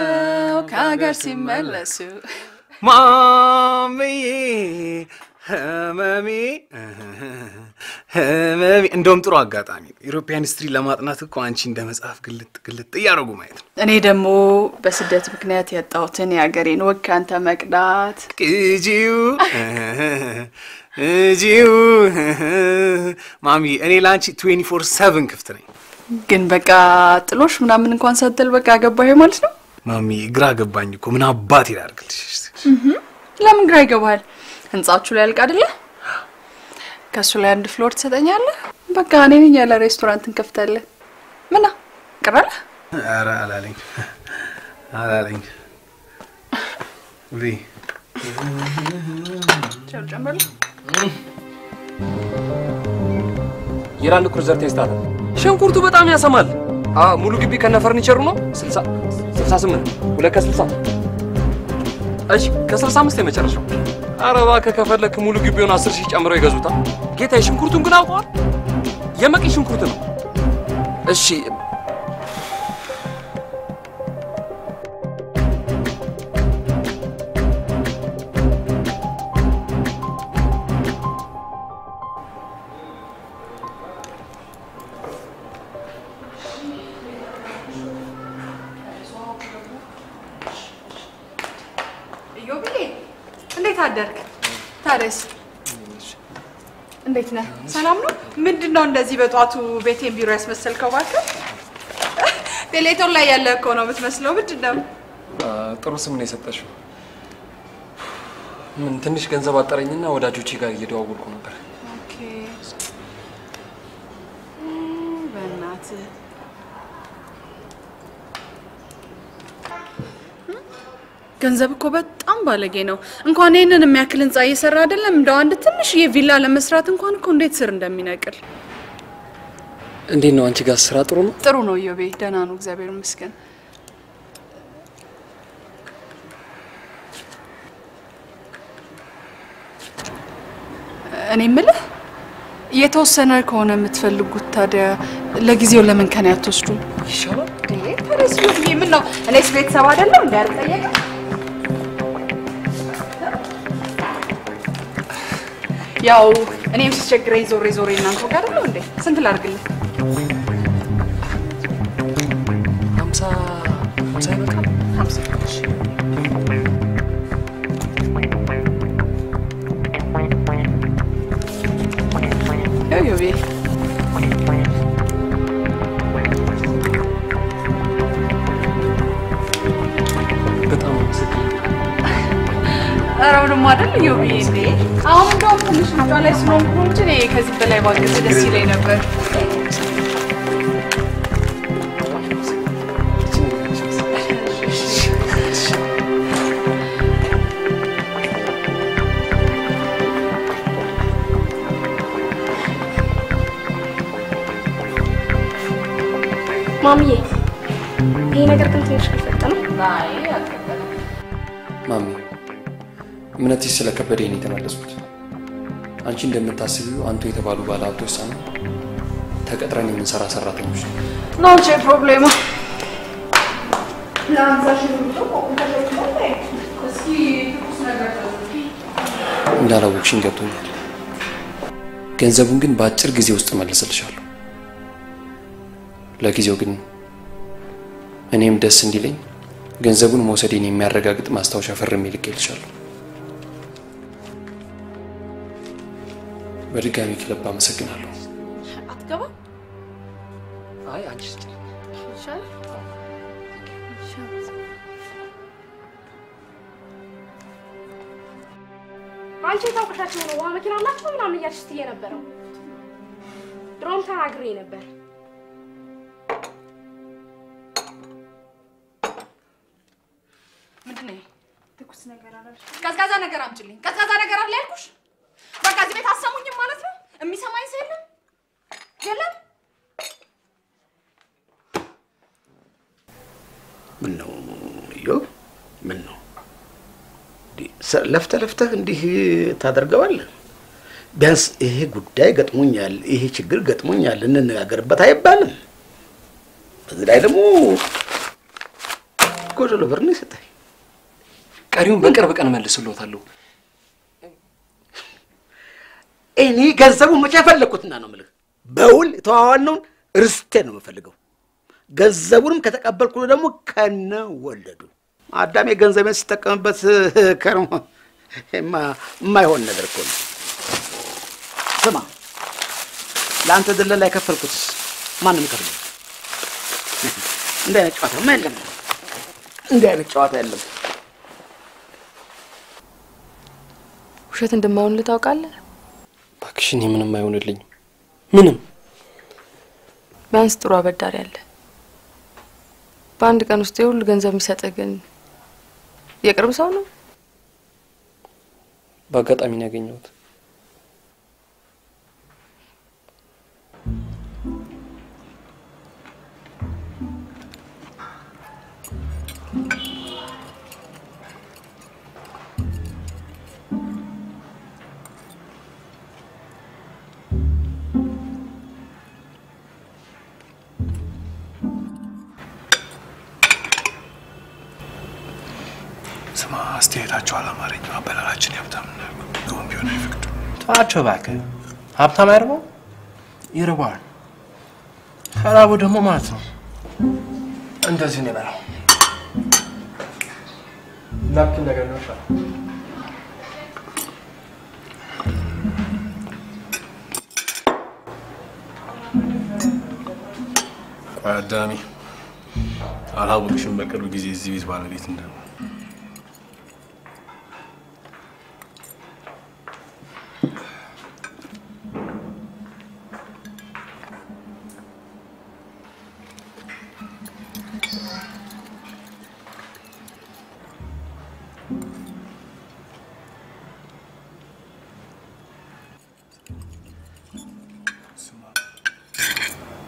S4: ከሀገር ሲመለሱ
S6: ማምዬ ህመሜ ህመሜ። እንደውም ጥሩ አጋጣሚ ነው። European history ለማጥናት እኮ አንቺ እንደ መጽሐፍ ግልጥ ግልጥ እያደረጉ ማየት ነው።
S4: እኔ ደግሞ በስደት ምክንያት ያጣሁትን የሀገሬን ወግ ካንተ መቅዳት
S6: ቅጂው እጂው ማሚ፣ እኔ ለአንቺ 24 seven ክፍት ነኝ።
S4: ግን በቃ ጥሎሽ ምናምን እንኳን ሳትል በቃ አገባህ ማለት ነው።
S6: ማሚ ግራ ገባኝ እኮ ምን አባቴ ላርግልሽ።
S4: ለምን ግራ ይገባል? ህንጻችሁ ላይ ያልቅ አይደለ? ከእሱ ላይ አንድ floor ትሰጠኛለህ። በቃ እኔ ነኝ ያለ ሬስቶራንት እንከፍታለን። ምን ይቀራል
S6: ኧረ አላለኝ አላለኝ
S4: ጨምርልህ
S3: የ Land Cruiser test አለ። ሽንኩርቱ በጣም ያስለቅሳል። ሙሉ ግቢ ከነ ፈርኒቸሩ ነው 60 68 ሁለት ከ60 እሺ ከ65 የመጨረሻው። ኧረ እባክህ ከፈለክ ሙሉ ግቢውን 10 ሺህ ጨምረው ይገዙታል። ጌታዬ ሽንኩርቱን ግን አውቀዋል። የመቂ ሽንኩርት ነው። እሺ
S4: ታዲያስ እንዴት ነህ? ሰላም ነው? ምንድን ነው እንደዚህ በጧቱ ቤቴን ቢሮ ያስመሰልከው? እባክህ ቴሌቶን ላይ ያለ እኮ ነው የምትመስለው። ምንድን ነው?
S3: ጥሩ ስም ነው የሰጠሽው። ምን ትንሽ ገንዘብ አጠረኝና ወዳጆቼ ጋር እየደዋወልኩ ነበር።
S4: okay እም፣ በእናትህ እም፣ ገንዘብ እኮ በጣም ባለጌ ነው። እንኳን ይህንን የሚያክል ህንፃ እየሰራ አይደለም እንደው አንድ ትንሽዬ ቪላ ለመስራት እንኳን እኮ እንዴት ስር እንደሚነቅል።
S3: እንዴት ነው አንቺ ጋር ስራ ጥሩ ነው?
S4: ጥሩ ነው ኢዮቤ፣ ደህና ነው እግዚአብሔር ይመስገን። እኔ የምልህ የተወሰነ ከሆነ የምትፈልጉት ታዲያ ለጊዜው ለምን ከኔ አትወስዱም?
S3: ይሻላል።
S4: ታዲያ ምን ነው እኔስ ቤተሰብ አይደለም እንዲ ያው እኔም ሲቸግረኝ ዞሬ ዞሬ እናንተ ጋር አይደለሁ እንዴ? ስንት ላድርግልህ?
S3: ሀምሳ ሀምሳ ይበቃል።
S4: ሀምሳ እሺ። ያው ኧረ ምንም አይደል ዮቤ። እንዴ አሁን እንደውም ትንሽ ልጇ ላይ ስለሆንኩ ነው እንጂ እኔ ከዚህ በላይ ባገዝ ደስ ይለኝ ነበር።
S14: ማሚዬ ይሄ ነገር ግን ትንሽ ከፈጠ ነው።
S4: አይ አልቀበለም።
S3: ማሚ እምነትሽ ስለከበደኝ ነው የተመለስኩት። አንቺ እንደምታስቢው አንቱ የተባሉ ባለሀብቶች ሳይሆን ተቀጥረን የምንሰራ ሰራተኞች ነው።
S4: ነገር ተዘኪ
S3: እንዳላወቅሽኝ ገብቶኛል። ገንዘቡን ግን በአጭር ጊዜ ውስጥ እመልስልሻለሁ። ለጊዜው ግን እኔም ደስ እንዲለኝ ገንዘቡን መውሰዴን የሚያረጋግጥ ማስታወሻ ፈርሜ ልኬልሻለሁ። በድጋሚ ክለብ አመሰግናለሁ።
S14: አትገባም?
S3: አይ አንቺ
S14: ይሻላል። አንቺ የታውቅሻቸው ነው ውሃ መኪና አላቸው ምናምን እያልሽ ስትይ የነበረው ድሮም ተናግሬ ነበር።
S4: ምንድን ነው ይሄ? ትኩስ ነገር አላልሽ? ቀዝቃዛ ነገር አምጪልኝ። ቀዝቃዛ ነገር አለ ያልኩሽ። በቃ እዚህ ቤት አሰሙኝም ማለት ነው። የሚሰማኝ ሰው የለም የለም።
S11: ምን ነው እዮብ? ምን ነው ለፍተህ ለፍተህ እንዲህ ታደርገዋለህ? ቢያንስ ይሄ ጉዳይ ገጥሞኛል፣ ይሄ ችግር ገጥሞኛል እንነጋገርበት አይባልም? በዚህ ላይ ደግሞ ጎደሎ ብር ነው የሰጠኝ።
S3: ቀሪውን በቅርብ ቀን መልስልዎታለሁ።
S11: እኔ ገንዘቡ መቼ ፈለግኩትና ነው የምልህ። በውል የተዋዋልነውን ርስቴን ነው የምፈልገው። ገንዘቡንም ከተቀበልኩ ደግሞ ከነ ወለዱ አዳሜ ገንዘቤን ሲጠቀምበት ከርሞ የማ- የማይሆን ነገር እኮ ነው። ስማ፣ ለአንተ ድለላ የከፈልኩት ማንም ይከፍል። እንዲህ አይነት ጨዋታ የለም። እንዲህ አይነት ጨዋታ የለም።
S12: ውሸት እንደማይሆን ታውቃለህ።
S3: እባክሽ እኔ ምንም አይሆንልኝም። ምንም
S12: ቢያንስ ጥሩ አበዳሪ አለ። በአንድ ቀን ውስጥ የሁሉ ገንዘብ የሚሰጥህ ግን የቅርብ ሰው ነው።
S3: በአጋጣሚ ነው ያገኘሁት።
S6: አስተያየታቸኋል አማርኛው አበላላችን የሀብታም ሆን ቢሆን አይፈቅዱ
S1: ተዋቸው እባክህ። ሀብታም አይርበው ይርበዋል። ከራቡ ደግሞ ማለት ነው። እንደዚህ ነው ይበላው
S3: ላፕኪን ነገር ነው።
S6: አዳሚ አላወቅሽም፣ በቅርብ ጊዜ እዚህ ቤት ባለቤት እንደሆነ?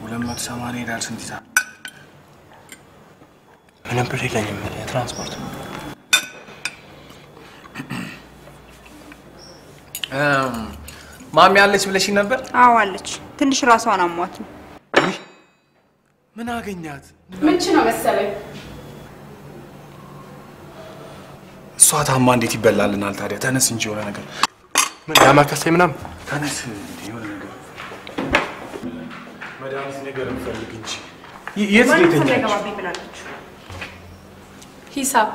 S6: ሁለት መቶ ሰማንያ ሄዳል። ስንት ይዛል?
S10: ምንም ብር የለኝም የትራንስፖርት
S6: ማሚ አለች ብለሽኝ ነበር?
S15: አዎ አለች። ትንሽ ራሷን አሟት ነው።
S6: ምን አገኛት?
S4: ምንች ነው መሰለኝ
S6: እሷ ታማ እንዴት ይበላልናል ታዲያ? ተነስ እንጂ የሆነ ነገር
S10: ምን ዳማከሴ ምናምን
S6: ተነስ እንጂ የሆነ ነገር መድኃኒት ነገር እንፈልግ እንጂ የ- የት?
S15: እንዳይገባብኝ ብላለች።
S4: ሂሳብ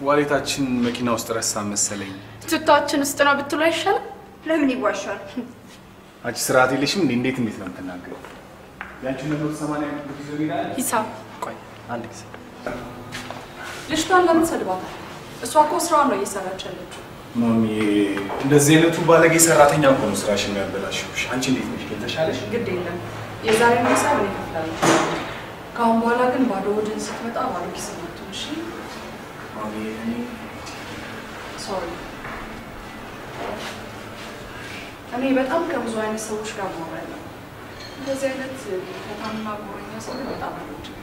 S6: ዋሌታችን መኪና ውስጥ ረሳ መሰለኝ።
S4: ቱታችን ውስጥ ነው ብትሉ አይሻልም?
S15: ለምን ይዋሻል?
S6: አንቺ ስርዓት የለሽም እንዴ? እንዴት እንዴት ነው የምትናገረው? ያንቺን መቶ ሰማንያ ብር ይዞ ይሄዳል?
S4: ሂሳብ
S10: ቆይ አንድ ጊዜ
S12: ልጅቷን ለምን ሰድባታል? እሷ እኮ ስራዋን ነው እየሰራች ያለችው።
S6: ማሚ እንደዚህ አይነቱ ባለጌ ሰራተኛ እኮ ነው ስራሽ የሚያበላሽብሽ። አንቺ እንዴት ነሽ? ግን ተሻለሽ?
S12: ግድ የለም የዛሬውን ሂሳብ እኔ እከፍላለሁ። ከአሁን በኋላ ግን ባዶ ወድን ስትመጣ ባዶ ኪስ መጥቶ እሺ?
S6: ማሚ
S12: ሶሪ። እኔ በጣም ከብዙ አይነት ሰዎች ጋር ኖሬያለሁ። እንደዚህ አይነት በጣምና ጎረኛ ሰው በጣም አልወድም።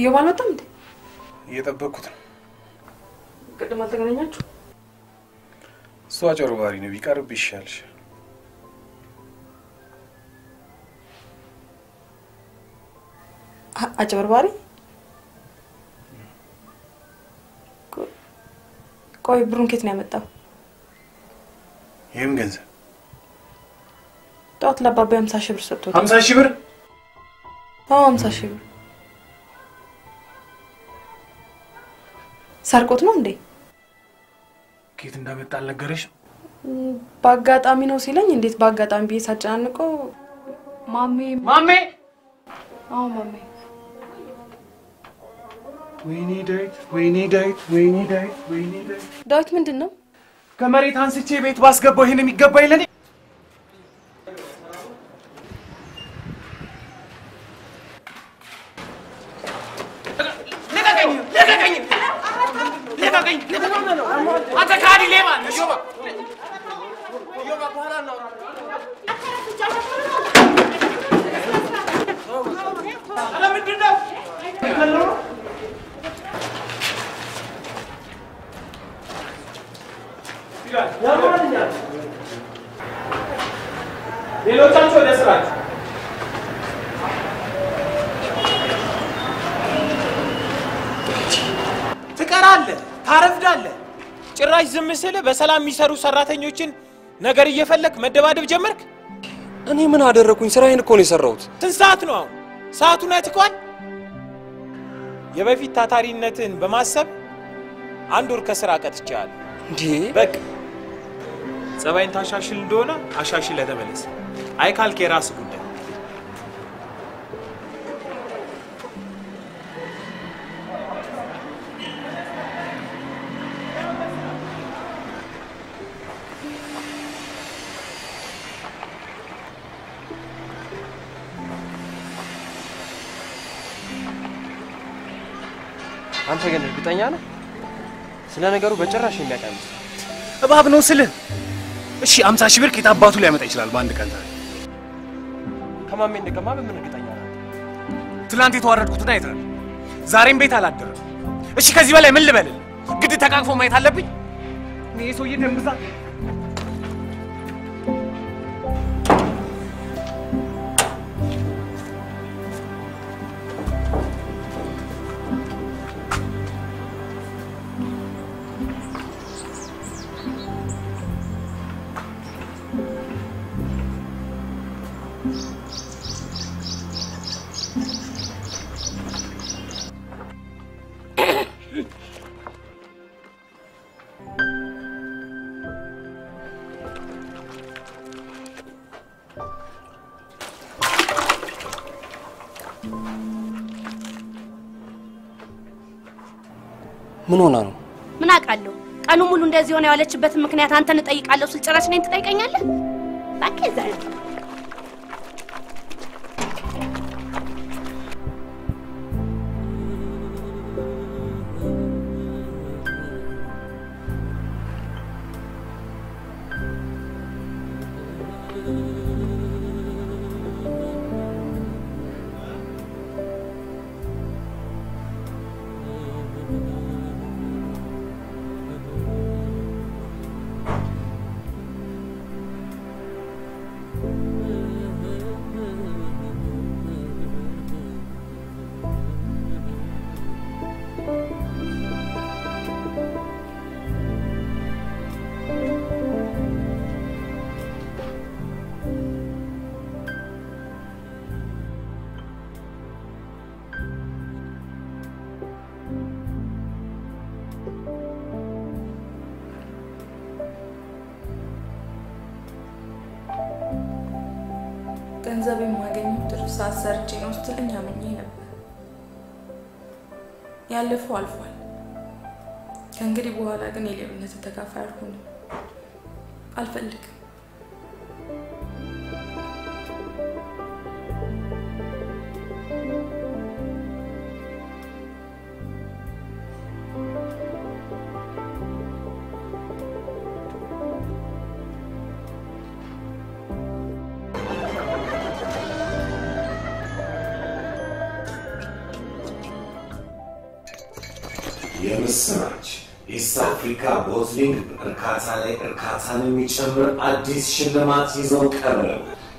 S12: እዮብ አልመጣም እንዴ?
S6: እየጠበቅኩት ነው።
S12: ቅድም አልተገናኛችሁ?
S6: እሱ አጭበርባሪ ነው። ቢቀርብ ይሻልሽ።
S12: አ- አጭበርባሪ? ቆ- ቆይ ብሩን ኬት ነው ያመጣው?
S6: ይህም ገንዘብ
S12: ጠዋት ለአባቢ ሀምሳ ሺህ ብር ሰጥቶታል።
S6: ሀምሳ ሺህ ብር
S12: አዎ ሀምሳ ሺህ ብር ሰርቆት ነው እንዴ?
S6: ኬት እንዳመጣ አልነገረሽም?
S12: በአጋጣሚ ነው ሲለኝ እንዴት በአጋጣሚ ብዬ ሳጨናንቀው ማሜ
S5: ማሜ
S12: አዎ ማሜ
S6: ወይኔ ዳዊት፣ ወይኔ ዳዊት፣ ወይኔ ዳዊት፣ ወይኔ ዳዊት።
S12: ዳዊት ምንድን ነው?
S6: ከመሬት አንስቼ ቤት ባስገባው ይሄን የሚገባ የለኔ
S5: ልቀቀኝ! ልቀቀኝ! ልቀቀኝ! አንተ ከሃዲ ሌባ! እዮባ እዮባ፣ በኋላ እናወራለን። ኧረ ምንድን ነው? ያማልኛል። ሌሎቻችሁ ወደ ስራችሁ። ትቀራለህ፣ ታረፍዳለህ። ጭራሽ ዝም ስልህ በሰላም የሚሰሩ ሰራተኞችን ነገር እየፈለግ መደባደብ ጀመርክ።
S3: እኔ ምን አደረኩኝ? ስራዬን እኮ ነው የሰራሁት።
S5: ስንት ሰዓት ነው አሁን? ሰዓቱን አይተኸዋል? የበፊት ታታሪነትን በማሰብ አንድ ወር ከስራ ቀጥቼሃለሁ።
S3: እንዴ
S5: በቃ ጸባይን ታሻሽል እንደሆነ አሻሽለህ ተመለስ። አይ ካልክ የራስህ ጉዳይ።
S10: እርግጠኛ ነህ? ስለ ነገሩ በጭራሽ የሚያውቅ
S6: እባብ ነው ስልህ። እሺ አምሳ ሺህ ብር ከየት አባቱ ሊያመጣ ይችላል በአንድ ቀን? ታዲያ
S10: ከማሜ እንደቀማ በምን እርግጠኛ ነህ?
S6: ትናንት የተዋረድኩትን አይተሃል። ዛሬም ቤት አላደረም። እሺ ከዚህ በላይ ምን ልበልህ? ግድ ተቃቅፎ ማየት አለብኝ? እኔ የሰውዬ ደም
S3: ምን ሆና ነው?
S7: ምን አውቃለሁ? ቀኑ ሙሉ እንደዚህ ሆነ የዋለችበትን ምክንያት አንተን እጠይቃለሁ ስል ጭራሽ እኔን ትጠይቀኛለህ? እባክህ
S15: ሰዓት ሰርቼ ነው ስትለኝ አምኜ ነበር። ያለፈው አልፏል። ከእንግዲህ በኋላ ግን የሌብነት ተካፋይ አልሆንም። አልፈልግም።
S16: የምስራች East Africa Bottling እርካታ ላይ እርካታን የሚጨምር አዲስ ሽልማት ይዘው ቀረበ።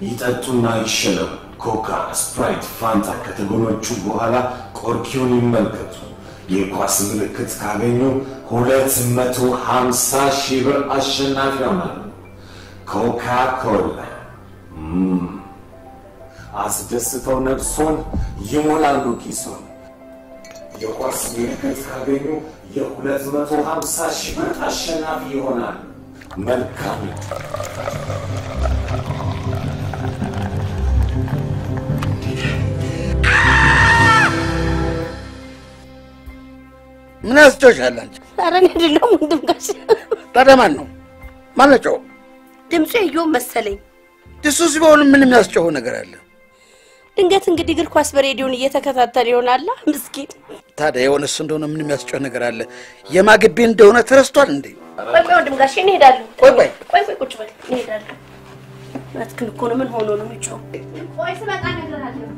S16: ይጠጡና ይሸለሙ። ኮካ፣ ስፕራይት፣ ፋንታ ከተጎመጩ በኋላ ቆርኪውን ይመልከቱ። የኳስ ምልክት ካገኙ ሁለት መቶ ሀምሳ ሺህ ብር አሸናፊ ይሆናሉ። ኮካ ኮላ አስደስተው ነፍሶን ይሞላሉ ኪሶን። የኳስ ምልክት ካገኙ የሁለት መቶ ሀምሳ ሺህ ብር አሸናፊ ይሆናል። መልካም
S11: ምን ያስጮሻል አንቺ?
S7: ኧረ እኔ አይደለሁም ወንድም ጋሽ
S11: ታዲያ ማን ነው? ማን ነው ጮኸው?
S7: ድምፁ የዮም መሰለኝ።
S11: እሱ ሲሆን ምን የሚያስጮኸው ነገር አለ?
S7: ድንገት እንግዲህ እግር ኳስ በሬዲዮን እየተከታተለ ይሆናላ። ምስኪን።
S11: ታዲያ የሆነ እሱ እንደሆነ ምን የሚያስጮህ ነገር አለ? የማግቢ እንደሆነ ተረስቷል እንዴ?
S7: ቆይ ቆይ ወንድም ጋሽ እንሄዳለን።
S11: ቆይ ቆይ
S7: ቆይ ቆይ ቁጭ በል እንሄዳለን። እውነትህን እኮ ነው። ምን ሆኖ ነው የሚጮኸው? ቆይ ስመጣ እነግርሃለሁ።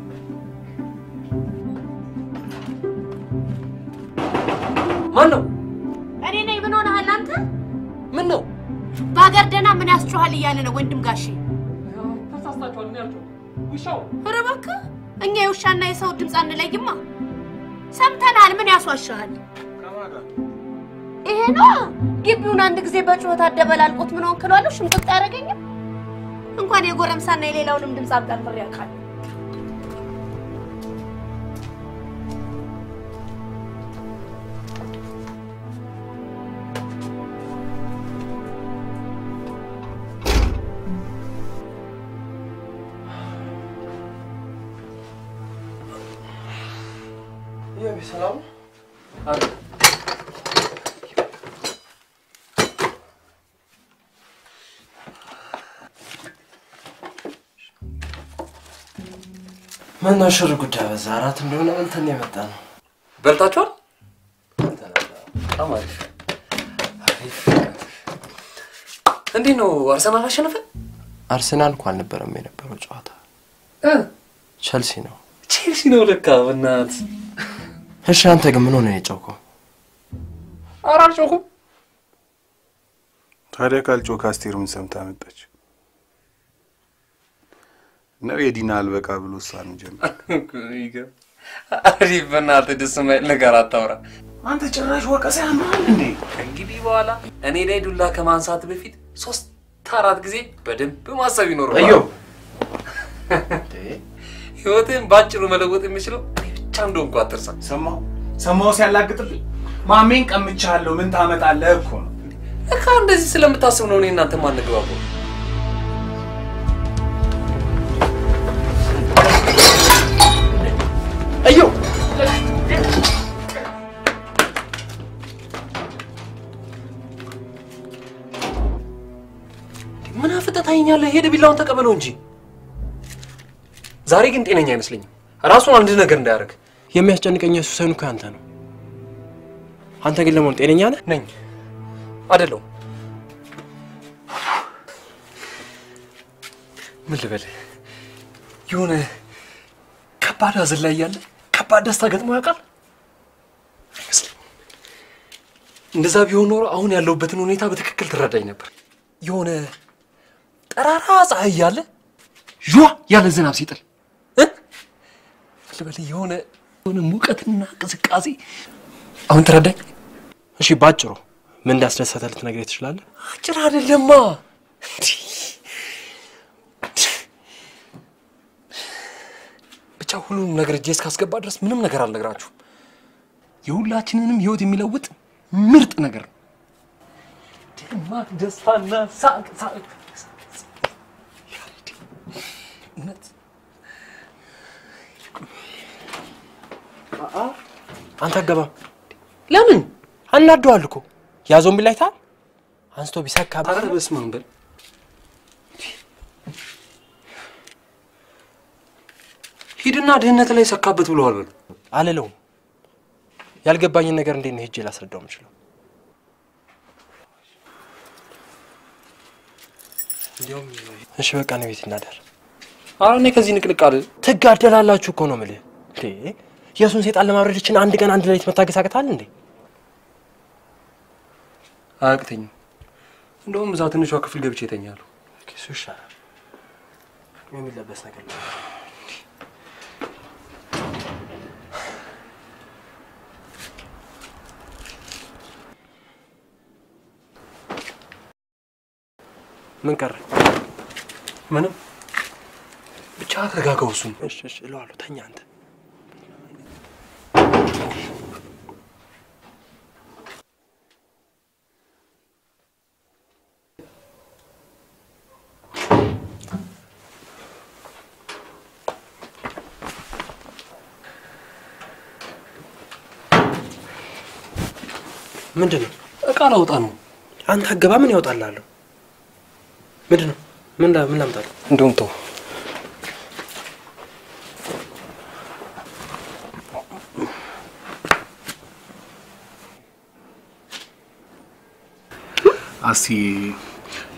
S3: ማን ነው?
S7: እኔ ነኝ። ምን ሆነሃል አንተ?
S3: ምን ነው?
S7: በሀገር ደህና ምን ያስጮሃል እያለ ነው ወንድም ጋሼ።
S3: ተሳስታችኋል። እኔ አልጮህም። ውሻው
S7: ኧረ እባክህ እኛ የውሻና የሰው ድምፅ አንለይማ። ሰምተናል። ምን ያስዋሻሃል? ይሄ ነው ግቢውን አንድ ጊዜ በጩኸት አደበላልቆት ምን ሆንክ እለዋለሁ። ሽምጥጥ አያደርገኝም። እንኳን የጎረምሳና የሌላውንም ድምፅ አቀርብሬ ያውቃል።
S10: ነው ሽር ጉዳይ በዛ። አራት እንደሆነ በልተን የመጣ ነው።
S3: በልታችኋል? በጣም አሪፍ እንዴት ነው አርሰናል አሸነፈ?
S10: አርሰናል እኮ አልነበረም የነበረው ጨዋታ ቸልሲ ነው።
S3: ቼልሲ ነው ለካ። በእናትህ
S10: እሺ፣ አንተ ግን ምን ሆነ የጨውከው?
S3: ኧረ አልጮኩም።
S6: ታዲያ ካልጮህ ከአስቴር ምን ሰምታ መጣች? ነው የዲና አልበቃ ብሎ እሷን ጀመር።
S3: ይገርም። አሪፍ። በእናትህ ደስ የማይል ነገር አታውራ።
S6: አንተ ጭራሽ ወቀሳ ያምራል እንዴ?
S3: ከእንግዲህ በኋላ እኔ ላይ ዱላ ከማንሳት በፊት ሶስት አራት ጊዜ በደንብ ማሰብ ይኖርባል።
S6: እዮ
S3: ህይወትን በአጭሩ መለወጥ የሚችለው እኔ ብቻ እንደሆንኩ አትርሳ።
S6: ሰማሁ ሰማሁ ሲያላግጥብኝ ማሜን ቀምቻለሁ። ምን ታመጣለህ እኮ ነው
S3: እካ እንደዚህ ስለምታስብ ነው እኔ እናንተ ማንግባባው እየው ምን አፍጠህ ታየኛለህ? ሄደህ ቢላውን ተቀበለው እንጂ። ዛሬ ግን ጤነኛ አይመስለኝም። ራሱን አንድ ነገር እንዳያደርግ
S10: የሚያስጨንቀኝ እሱ ሳይሆን እኮ አንተ ነው። አንተ ግን ለመሆን ጤነኛ ነህ?
S3: ነኝ አይደለሁም። ምን ልበል፣ የሆነ ከባድ ሐዘን ላይ እያለ ከባድ ደስታ ገጥሞ ያውቃል እንደዛ ቢሆን ኖሮ አሁን ያለሁበትን ሁኔታ በትክክል ትረዳኝ ነበር። የሆነ ጠራራ ፀሐይ እያለ ዥዋ ያለ ዝናብ ሲጥል ልበል፣ የሆነ የሆነ ሙቀትና ቅዝቃዜ አሁን ትረዳኝ።
S10: እሺ፣ ባጭሩ ምን እንዳስደሰተ ልትነግረኝ ትችላለህ?
S3: አጭር አይደለማ። ብቻ ሁሉንም ነገር እጄ እስካስገባ ድረስ ምንም ነገር አልነግራችሁም። የሁላችንንም ህይወት የሚለውጥ ምርጥ ነገር ነው። ደማቅ ደስታና ሳቅ ሳቅ እውነት
S10: አንተ አገባም።
S3: ለምን
S10: አናደዋል እኮ ያ ዞምቢ ላይ ታል አንስቶ ቢሳካ
S3: ኧረ በስመ አብ በል። ሂድና ድህነት ላይ ሰካበት ብለዋል በሉ።
S10: አልለውም። ያልገባኝን ነገር እንዴት ነው ሄጄ ላስረዳው የምችለው? እንዲያውም እሺ በቃ ነው ቤት እናደር።
S3: ኧረ እኔ ከዚህ ንቅንቅ አለ
S10: ትጋደላላችሁ እኮ ነው የምልህ። እንዴ የእሱን ሴጣን ለማብረድ ይችን አንድ ቀን አንድ ሌሊት መታገስ አቅታል እንዴ?
S3: አያቅተኝም። እንደውም እዛ ትንሿ ክፍል ገብቼ እተኛለሁ።
S10: እሱ ይሻላል። የሚለበስ ነገር ምን ቀረ?
S3: ምንም ብቻ ተረጋጋው። እሱን
S10: እሺ እሺ እለዋለሁ። ተኛ አንተ። ምንድን ነው?
S3: እቃ ላውጣ ነው።
S10: አንተ አገባ ምን ያወጣልሃለሁ? ምንድን ነው? ምን ላ- ምን ላምጣልህ?
S3: እንደውም ተው።
S6: አስቲ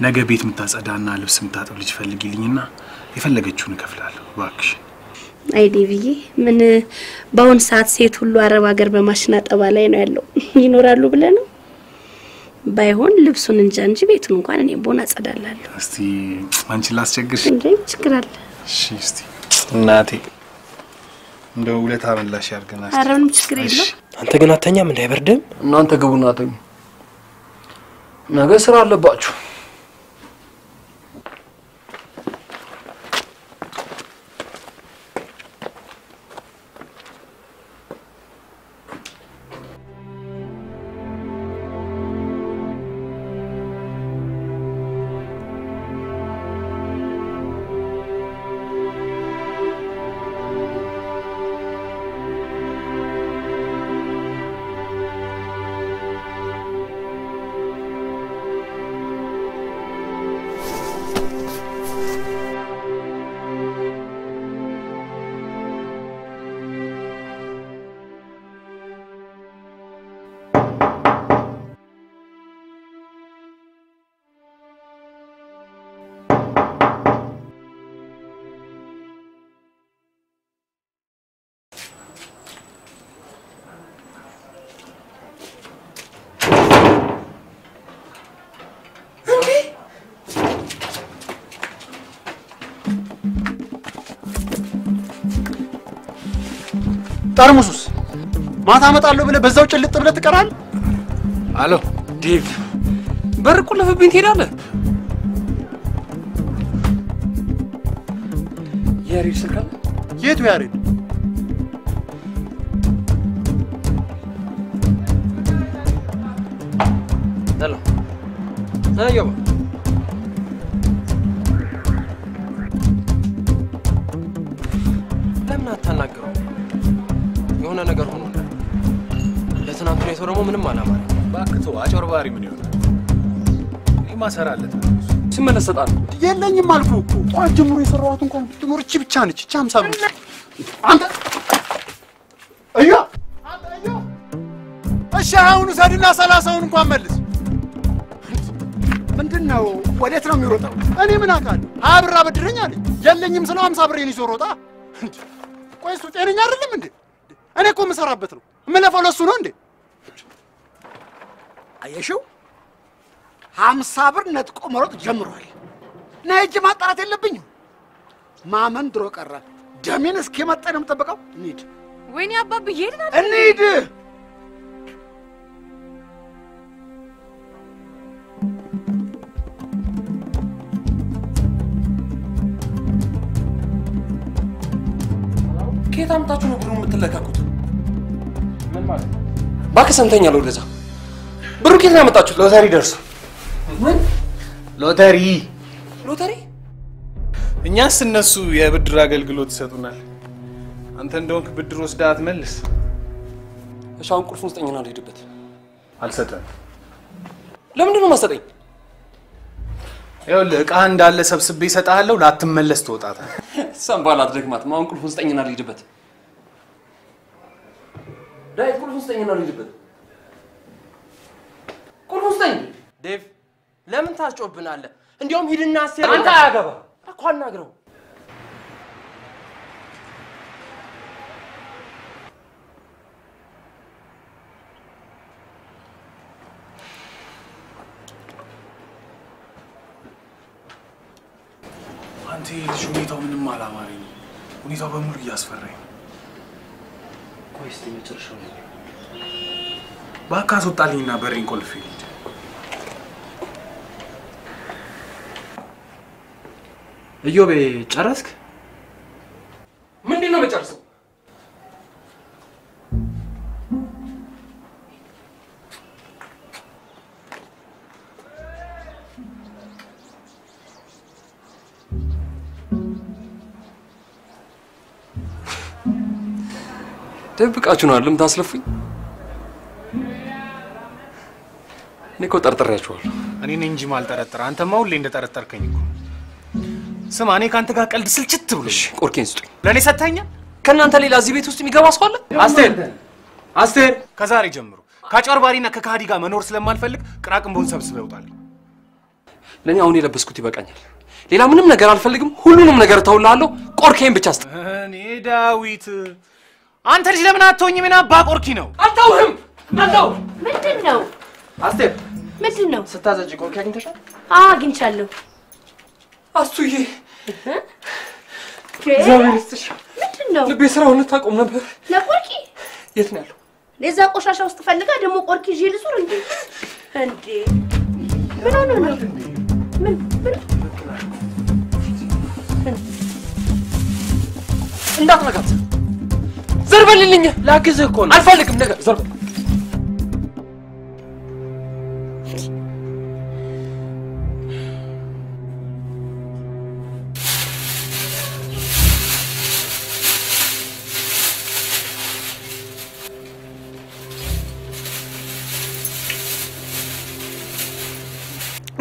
S6: ነገ ቤት የምታጸዳና ልብስ የምታጠብ ልጅ ፈልጊልኝና የፈለገችውን እከፍላለሁ እባክሽ።
S7: አይ ዴቪዬ፣ ምን በአሁን ሰዓት ሴት ሁሉ አረብ ሀገር በማሽን አጠባ ላይ ነው ያለው። ይኖራሉ ብለህ ነው? ባይሆን ልብሱን እንጃ እንጂ ቤቱን እንኳን እኔ ቦን አጸዳላለሁ።
S6: እስቲ አንቺን ላስቸግርሽ።
S7: እንዴ ችግር አለ?
S6: እሺ እስቲ እናቴ እንደው ውለታ መላሽ ያድርገናል።
S7: ኧረ ምንም ችግር የለው።
S10: አንተ ግን አተኛም እንዳይበርድም።
S3: እናንተ ግቡና ተኙ። ነገ ስራ አለባችሁ።
S11: ጠርሙሱስ ማታ አመጣለሁ ብለህ በዛው ጭልጥ ብለህ ትቀራለህ።
S6: አሎ
S3: ዴቭ፣ በር ቁልፍብኝ ትሄዳለህ። ያሬድ ስልክ አለ?
S11: የቱ ያሬድ?
S6: እሰራለታለሁ።
S3: ስመለስ እሰጥሃለሁ።
S11: የለኝም አልኩህ እኮ ጠዋት ጀምሮ የሰራኋት እንኳን ብትኖር እቺ ብቻ ነች። እቺ ሀምሳ ብር አንተ እያ እሺ አሁን ውሰድና ሰላሳውን እንኳን መልስ። ምንድን ነው? ወዴት ነው የሚሮጠው? እኔ ምን አውቃለሁ? ሀያ ብር አበድረኝ አለኝ። የለኝም ስለው ሀምሳ ብሬን ይዞ ሮጣ።! ቆይ እሱ ጤነኛ አይደለም እንዴ? እኔ እኮ የምሰራበት ነው የምለፈው ለሱ ነው እንዴ? አየሽው፣ ሀምሳ ብር ነጥቆ መሮጥ ጀምሯል። እና ሂጅ ማጣራት የለብኝም። ማመን ድሮ ቀረ። ደሜን እስኪመጣ ነው የምጠብቀው። እንሂድ
S12: ወይኔ አባብ እየሄድን አይደል?
S11: እንሂድ።
S3: ከየት አምጣችሁ ነው ብሩን የምትለካኩት? ምን ማለት ነው? እባክህ ሰምተኛል። ወደዛ ብሩ ከየት ነው ያመጣችሁት?
S6: ሎተሪ ደርሶ
S3: ምን
S6: ሎተሪ
S3: ሎተሪ?
S6: እኛስ እነሱ የብድር አገልግሎት ይሰጡናል። አንተ እንደሆንክ ብድር ወስደህ አትመልስ።
S3: እሺ አሁን ቁልፉን ስጠኝና ልሄድበት።
S6: አልሰጠም።
S3: ለምንድን ነው የማትሰጠኝ?
S6: ይኸውልህ ዕቃ እንዳለ ሰብስቤ እሰጥሃለሁ። ላትመለስ ትወጣታል።
S3: እሷን በኋላ አትደግማትም። አሁን ቁልፉን ስጠኝና ልሄድበት። ዳዊት ቁልፉን ስጠኝና ልሄድበት። ቁልፉን ስጠኝ።
S10: ዴቭ ለምን ታስጮብናለህ? እንዲያውም ሂድና አስቴር
S3: አንተ አያገባ
S10: እኮ አናግረው።
S6: አንተ ልጅ ሁኔታው ምንም አላማረኝ። ሁኔታው በሙሉ እያስፈራኝ ነው።
S10: ቆይ እስኪ መጨረሻው
S6: እባክህ አስወጣልኝና በሬን ቆልፌ ልሂድ።
S10: እዮቤ ጨረስክ?
S3: ምንድን ነው የምጨርሰው? ደብቃችሁ ነው አይደለም ታስለፉኝ? እኔ እኮ ጠርጥሬያችኋለሁ።
S6: እኔ ነኝ እንጂ ማልጠረጥር። አንተማ ሁሌ እንደጠረጠርከኝ እኮ። ስማ፣ እኔ ከአንተ ጋር ቀልድ ስልችት ብሎ
S3: ቆርኬን ስጡኝ።
S6: ለእኔ ሰጥተኸኛል።
S3: ከእናንተ ሌላ እዚህ ቤት ውስጥ የሚገባ ሰው አለ?
S6: አስቴር አስቴር፣ ከዛሬ ጀምሮ ከአጭበርባሪና ከካሃዲ ጋር መኖር ስለማልፈልግ ቅራቅንቦን ሰብስበህ ውጣልኝ።
S3: ለእኔ አሁን የለበስኩት ይበቃኛል። ሌላ ምንም ነገር አልፈልግም። ሁሉንም ነገር እተውልሃለሁ። ቆርኬን ብቻ ስጥ።
S6: እኔ ዳዊት፣ አንተ ልጅ ለምን አትሆኝ? ምን አባ ቆርኪ ነው?
S3: አልተውህም፣ አልተውህም።
S7: ምንድን ነው?
S10: አስቴር
S7: ምንድን ነው?
S10: ስታዘጅ ቆርኪ አግኝተሻል?
S7: አዎ አግኝቻለሁ።
S3: አሱዬ
S7: ኬ-
S3: እግዚአብሔር ይስጥሽ።
S7: ምንድን ነው?
S3: ልቤ ስራውን ልታቆም ነበር።
S7: ለቆርኪ
S3: የት ነው ያለው?
S7: ለዛ ቆሻሻ ውስጥ ፈልጋ ደግሞ ቆርኪ ይዤ ልዙር እንዴ? እንዴ ምን ሆነ ነው? ምን ምን
S3: እንዳትነካት። ዘር በልልኝ።
S10: ላግዝህ እኮ ነው።
S3: አልፈልግም። ነገር ዘር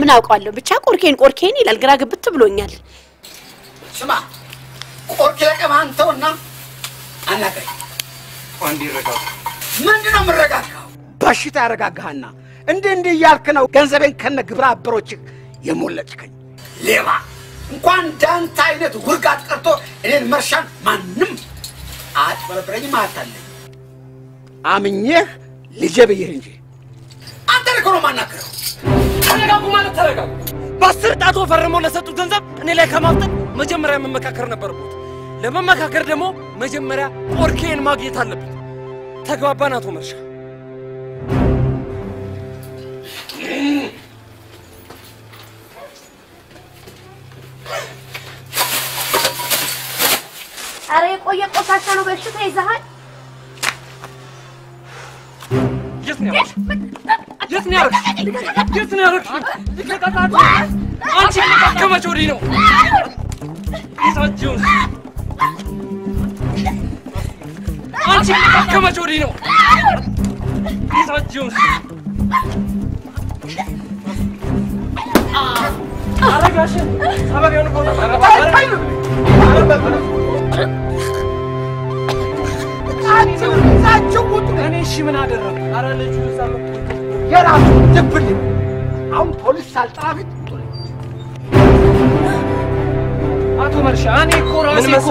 S7: ምን አውቀዋለሁ። ብቻ ቆርኬን ቆርኬን ይላል። ግራ ግብት ብሎኛል።
S11: ስማ ቆርኬ ለቀማ አንተውና አናግረኝ። ምንድን ነው የምረጋጋው? በሽታ ያረጋጋህና እንዲህ እንዲህ እያልክ ነው ገንዘቤን ከነ ግብረ አበሮችህ የሞለጭከኝ ሌባ። እንኳን እንዳንተ አይነት ውርጋት ቀርቶ እኔን መርሻን ማንም አጭበረብረኝም አያታለኝ። አምኜህ ልጄ ብዬህ እንጂ አንተ ነው የማናግረው።
S3: ተረጋጉ ማለት ተረጋጉ። በአስር ጣቶ ፈርመው ለሰጡት ገንዘብ እኔ ላይ ከማፍጠጥ መጀመሪያ መመካከር ነበረበት። ለመመካከር ደግሞ መጀመሪያ ቆርኬን ማግኘት አለብኝ። ተግባባን አቶ መርሻ?
S7: አረ የቆየ ቆሻሻ ነው። በሽታ ይዘሃል።
S3: የት ነው ያደረግሽ? የት ነው ያደረግሽ? የት ነው ያደረግሽ? ልቀቃት! አንቺ ከመቼ ወዲህ ነው ይዛችሁን? አንቺ ከመቼ
S5: ቦታ
S17: እኔ እሺ ምን አደረግ?
S5: አረ ልጁ እዛ
S17: የራሱ ድብልኝ። አሁን ፖሊስ ሳልጠራ ፊት
S5: አቶ መርሻ እኔ እኮ ራሴ እኮ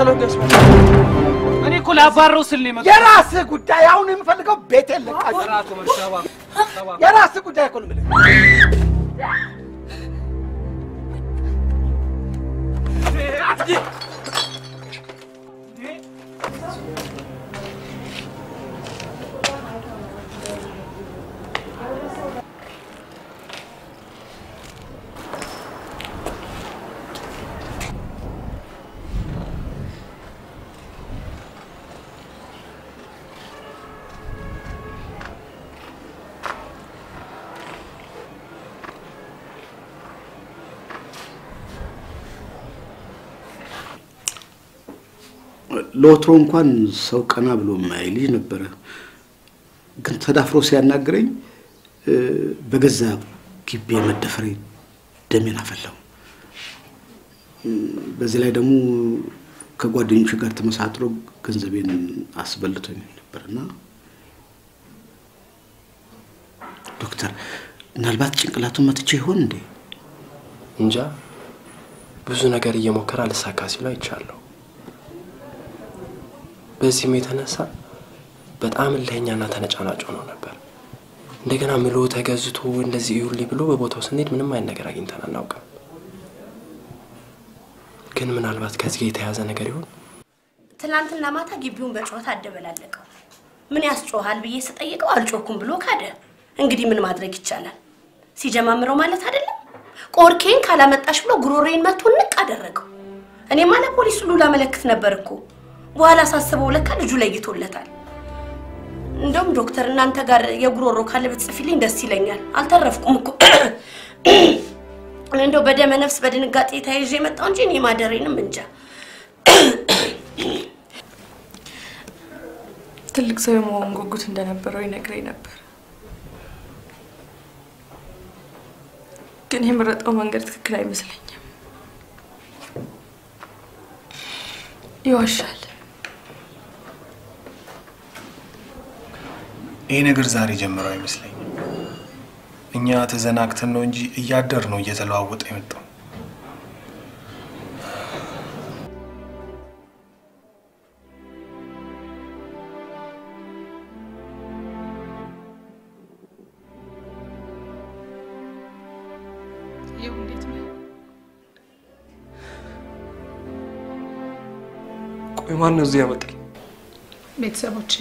S5: እኔ እኮ ላባረው ስል ነው
S17: የራስህ ጉዳይ። አሁን የምፈልገው
S5: ኧረ እባክህ፣ እባክህ።
S17: የራስህ ጉዳይ እኮ ነው የምልህ።
S11: ለወትሮ እንኳን ሰው ቀና ብሎ የማያይ ልጅ ነበረ። ግን ተዳፍሮ ሲያናግረኝ በገዛ ግቢ መደፈሬ ደሜን አፈላው። በዚህ ላይ ደግሞ ከጓደኞች ጋር ተመሳጥሮ ገንዘቤን አስበልቶኝ ነበርና ዶክተር ምናልባት ጭንቅላቱን መትቼ ይሆን እንዴ?
S10: እንጃ ብዙ ነገር እየሞከረ አልሳካ ሲሉ አይቻለሁ። በዚህም የተነሳ በጣም እልኸኛና ተነጫናጭ ሆኖ ነበር። እንደገና ምሎ ተገዝቶ እንደዚህ ይሁልኝ ብሎ በቦታው ስንሄድ ምንም አይነት ነገር አግኝተን አናውቅም። ግን ምናልባት ከዚህ ጋር የተያዘ ነገር ይሆን?
S7: ትናንትና ማታ ግቢውን በጩኸት አደበላለቀው። ምን ያስጮሃል ብዬ ስጠይቀው አልጮኩም ብሎ ካደ። እንግዲህ ምን ማድረግ ይቻላል? ሲጀማምረው ማለት አይደለም። ቆርኬን ካላመጣሽ ብሎ ጉሮሬን መቶ ንቅ አደረገው። እኔ ማለት ፖሊስ ሁሉ ላመለክት ነበር እኮ። በኋላ ሳስበው ለካ ልጁ ለይቶለታል። እንደውም ዶክተር እናንተ ጋር የጉሮሮ ካለ ብትጽፊልኝ ደስ ይለኛል። አልተረፍኩም እኮ እንደው በደመ ነፍስ በድንጋጤ ተያይዤ የመጣው እንጂ እኔ ማደሬንም እንጃ።
S12: ትልቅ ሰው የመሆን ጉጉት እንደነበረው ይነግረኝ ነበር። ግን የመረጠው መንገድ ትክክል አይመስለኝም። ይዋሻል።
S6: ይሄ ነገር ዛሬ ጀምሮ አይመስለኝም። እኛ ተዘናግተን ነው እንጂ እያደር ነው እየተለዋወጠ የመጣው።?
S3: ቆይ ማን ነው እዚህ ያመጣኝ?
S15: ቤተሰቦች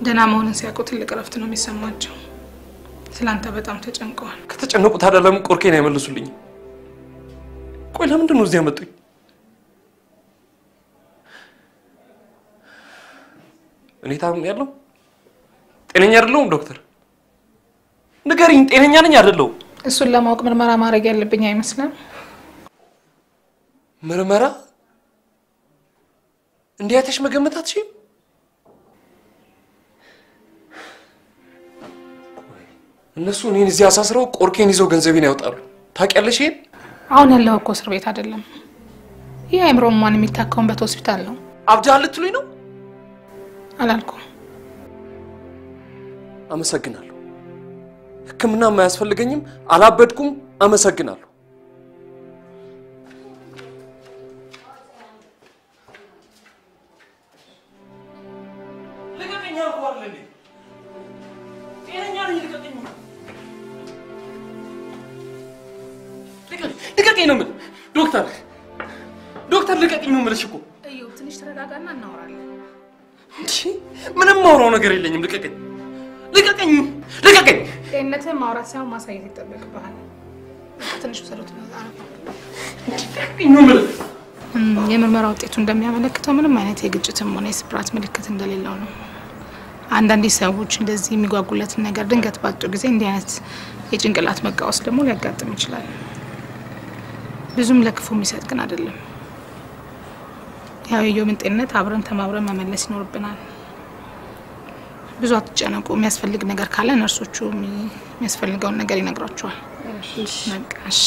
S15: ደህና መሆንን ሲያውቁ ትልቅ እረፍት ነው የሚሰማቸው። ስላንተ በጣም ተጨንቀዋል።
S3: ከተጨነቁ ታዲያ ለምን ቆርኬን አይመልሱልኝም? ቆይ ለምንድን ነው እዚህ ያመጡኝ? እኔ ታምም ያለው ጤነኛ አይደለሁም ዶክተር? ንገሪኝ፣ ጤነኛ ነኝ አይደለሁም?
S15: እሱን ለማወቅ ምርመራ ማድረግ ያለብኝ አይመስልም?
S3: ምርመራ እንዲህ አይተሽ መገመት አትችይም? እነሱ እኔን እዚህ አሳስረው ቆርኬን ይዘው ገንዘቤን ያወጣሉ። ታውቂያለሽ ይሄን?
S15: አሁን ያለው እኮ እስር ቤት አይደለም። ይህ አእምሮ ህሙማን የሚታከሙበት ሆስፒታል ነው።
S3: አብጃል ልትሉኝ ነው?
S15: አላልኩም።
S3: አመሰግናለሁ። ሕክምናም አያስፈልገኝም። አላበድኩም። አመሰግናለሁ። ዶክተር ዶክተር ልቀቀኝ ነው የምልሽ እኮ።
S15: እዩ ትንሽ ተረጋጋና እናወራለን።
S3: እንቺ ምንም ማውራው ነገር የለኝም። ልቀቀኝ፣ ልቀቀኝ፣ ልቀቀኝ።
S15: ጤንነትህን ማውራት ሳይሆን ማሳየት ይጠበቅብሃል። ትንሽ ውሰዱት።
S3: ነው የምልህ።
S15: የምርመራ ውጤቱ እንደሚያመለክተው ምንም አይነት የግጭትም ሆነ የስብራት ምልክት እንደሌለው ነው። አንዳንዴ ሰዎች እንደዚህ የሚጓጉለትን ነገር ድንገት ባጡ ጊዜ እንዲህ አይነት የጭንቅላት መቃወስ ደግሞ ሊያጋጥም ይችላል። ብዙም ለክፉ የሚሰጥ ግን አይደለም። ያው የዮብን ጤንነት አብረን ተማብረን መመለስ ይኖርብናል። ብዙ አትጨነቁ። የሚያስፈልግ ነገር ካለ ነርሶቹ የሚ- የሚያስፈልገውን ነገር ይነግሯቸዋል። እሺ።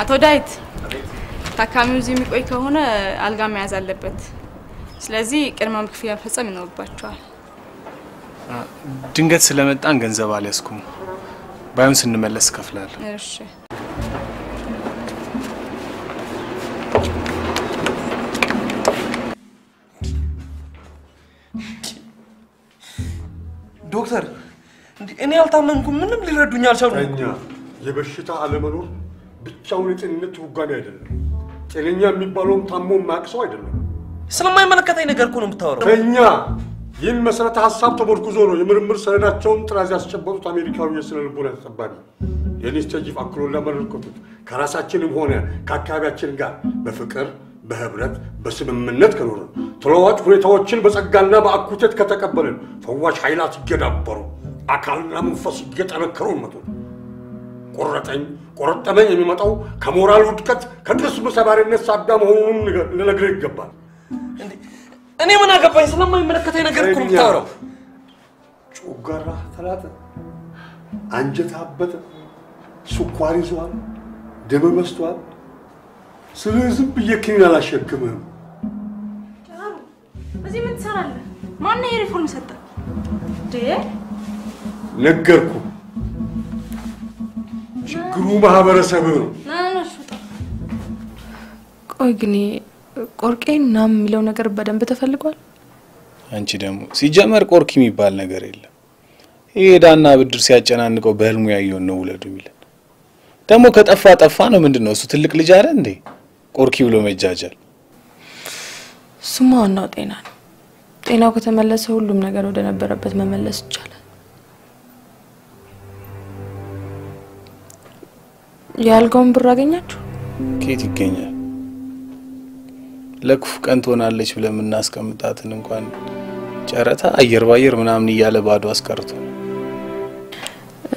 S18: አቶ ዳዊት ታካሚው እዚህ የሚቆይ ከሆነ አልጋ መያዝ አለበት። ስለዚህ ቅድመ ክፍያ መፈጸም ይኖርባቸዋል።
S6: ድንገት ስለመጣን ገንዘብ አልያዝኩም። ባይሆን ስንመለስ እከፍላለሁ።
S18: እሺ
S3: ዶክተር እንዴ፣ እኔ አልታመምኩም። ምንም ሊረዱኝ አልቻሉም።
S19: እኛ የበሽታ አለመኖር ብቻውን የጤንነት ትርጓሜ አይደለም። ጤነኛ የሚባለውም ታሞ የማያውቅ ሰው አይደለም።
S3: ስለማይመለከተኝ ነገር እኮ ነው የምታወራው።
S19: ከእኛ ይህን መሰረተ ሀሳብ ተመርኩዞ ነው የምርምር ሰነዳቸውን ጥራዝ ያስጨበጡት አሜሪካዊ የስነ ልቦና ተጠባቢ የኒስቴጂፍ አክሎ እንዳመለከቱት ከራሳችንም ሆነ ከአካባቢያችን ጋር በፍቅር በህብረት በስምምነት ከኖርን ተለዋዋጭ ሁኔታዎችን በጸጋና በአኩቴት ከተቀበልን ፈዋሽ ኃይላት እየዳበሩ አካልና መንፈስ እየጠነከሩ መጡ። ቆረጠኝ ቆረጠመኝ የሚመጣው ከሞራል ውድቀት ከቅስም ሰባሪነት ሳቢያ መሆኑን ልነግርህ ይገባል።
S3: እኔ ምን አገባኝ? ስለማይመለከተኝ ነገር እኮ ነው የምታወራው።
S19: ጮጋራ ተላጠ፣ አንጀት አበጠ፣ ስኳር ይዟል፣ ደም በዝቷል። ስለዚህ ዝም ብዬ ክኒን አላሸክምህም።
S4: እዚህ ምን ትሰራለህ? ማነው ይሄ ሪፎርም ሰጠ?
S19: ነገርኩ። ችግሩ ማህበረሰብህ ነው።
S12: ቆይ ግን ቆርቄ ምናምን የሚለው ነገር በደንብ ተፈልጓል?
S6: አንቺ ደግሞ ሲጀመር ቆርኪ የሚባል ነገር የለም። ይሄ ዕዳና ብድር ሲያጨናንቀው በህልሙ ያየውን ነው ውለዱ የሚለን። ደግሞ ከጠፋ ጠፋ ነው። ምንድን ነው እሱ ትልቅ ልጅ አለ እንዴ? ቆርኪ ብሎ መጃጃል።
S12: እሱማ ዋናው ጤና ነው። ጤናው ከተመለሰ ሁሉም ነገር ወደ ነበረበት መመለስ ይቻላል። የአልጋውን ብር አገኛችሁ?
S6: ከየት ይገኛል? ለክፉ ቀን ትሆናለች ብለን የምናስቀምጣትን እንኳን ጨረታ አየር ባየር ምናምን እያለ ባዶ አስቀርቶ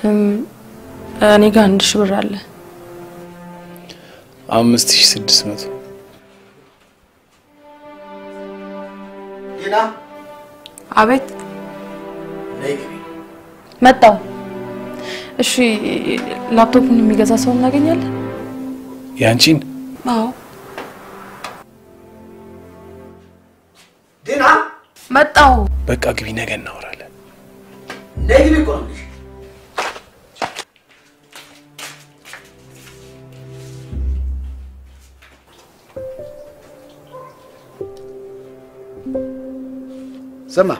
S12: እም፣ እኔ ጋር አንድ ሺህ ብር አለ።
S6: አምስት ሺ ስድስት መቶ።
S12: አቤት? መጣው። እሺ ላፕቶፑን የሚገዛ ሰው እናገኛለን?
S6: ያንቺን?
S12: አዎ
S1: ዲና
S12: መጣው።
S6: በቃ ግቢ፣ ነገ እናወራለን።
S1: ነይ ግቢ እኮ ነው የምልሽ።
S11: ስማ፣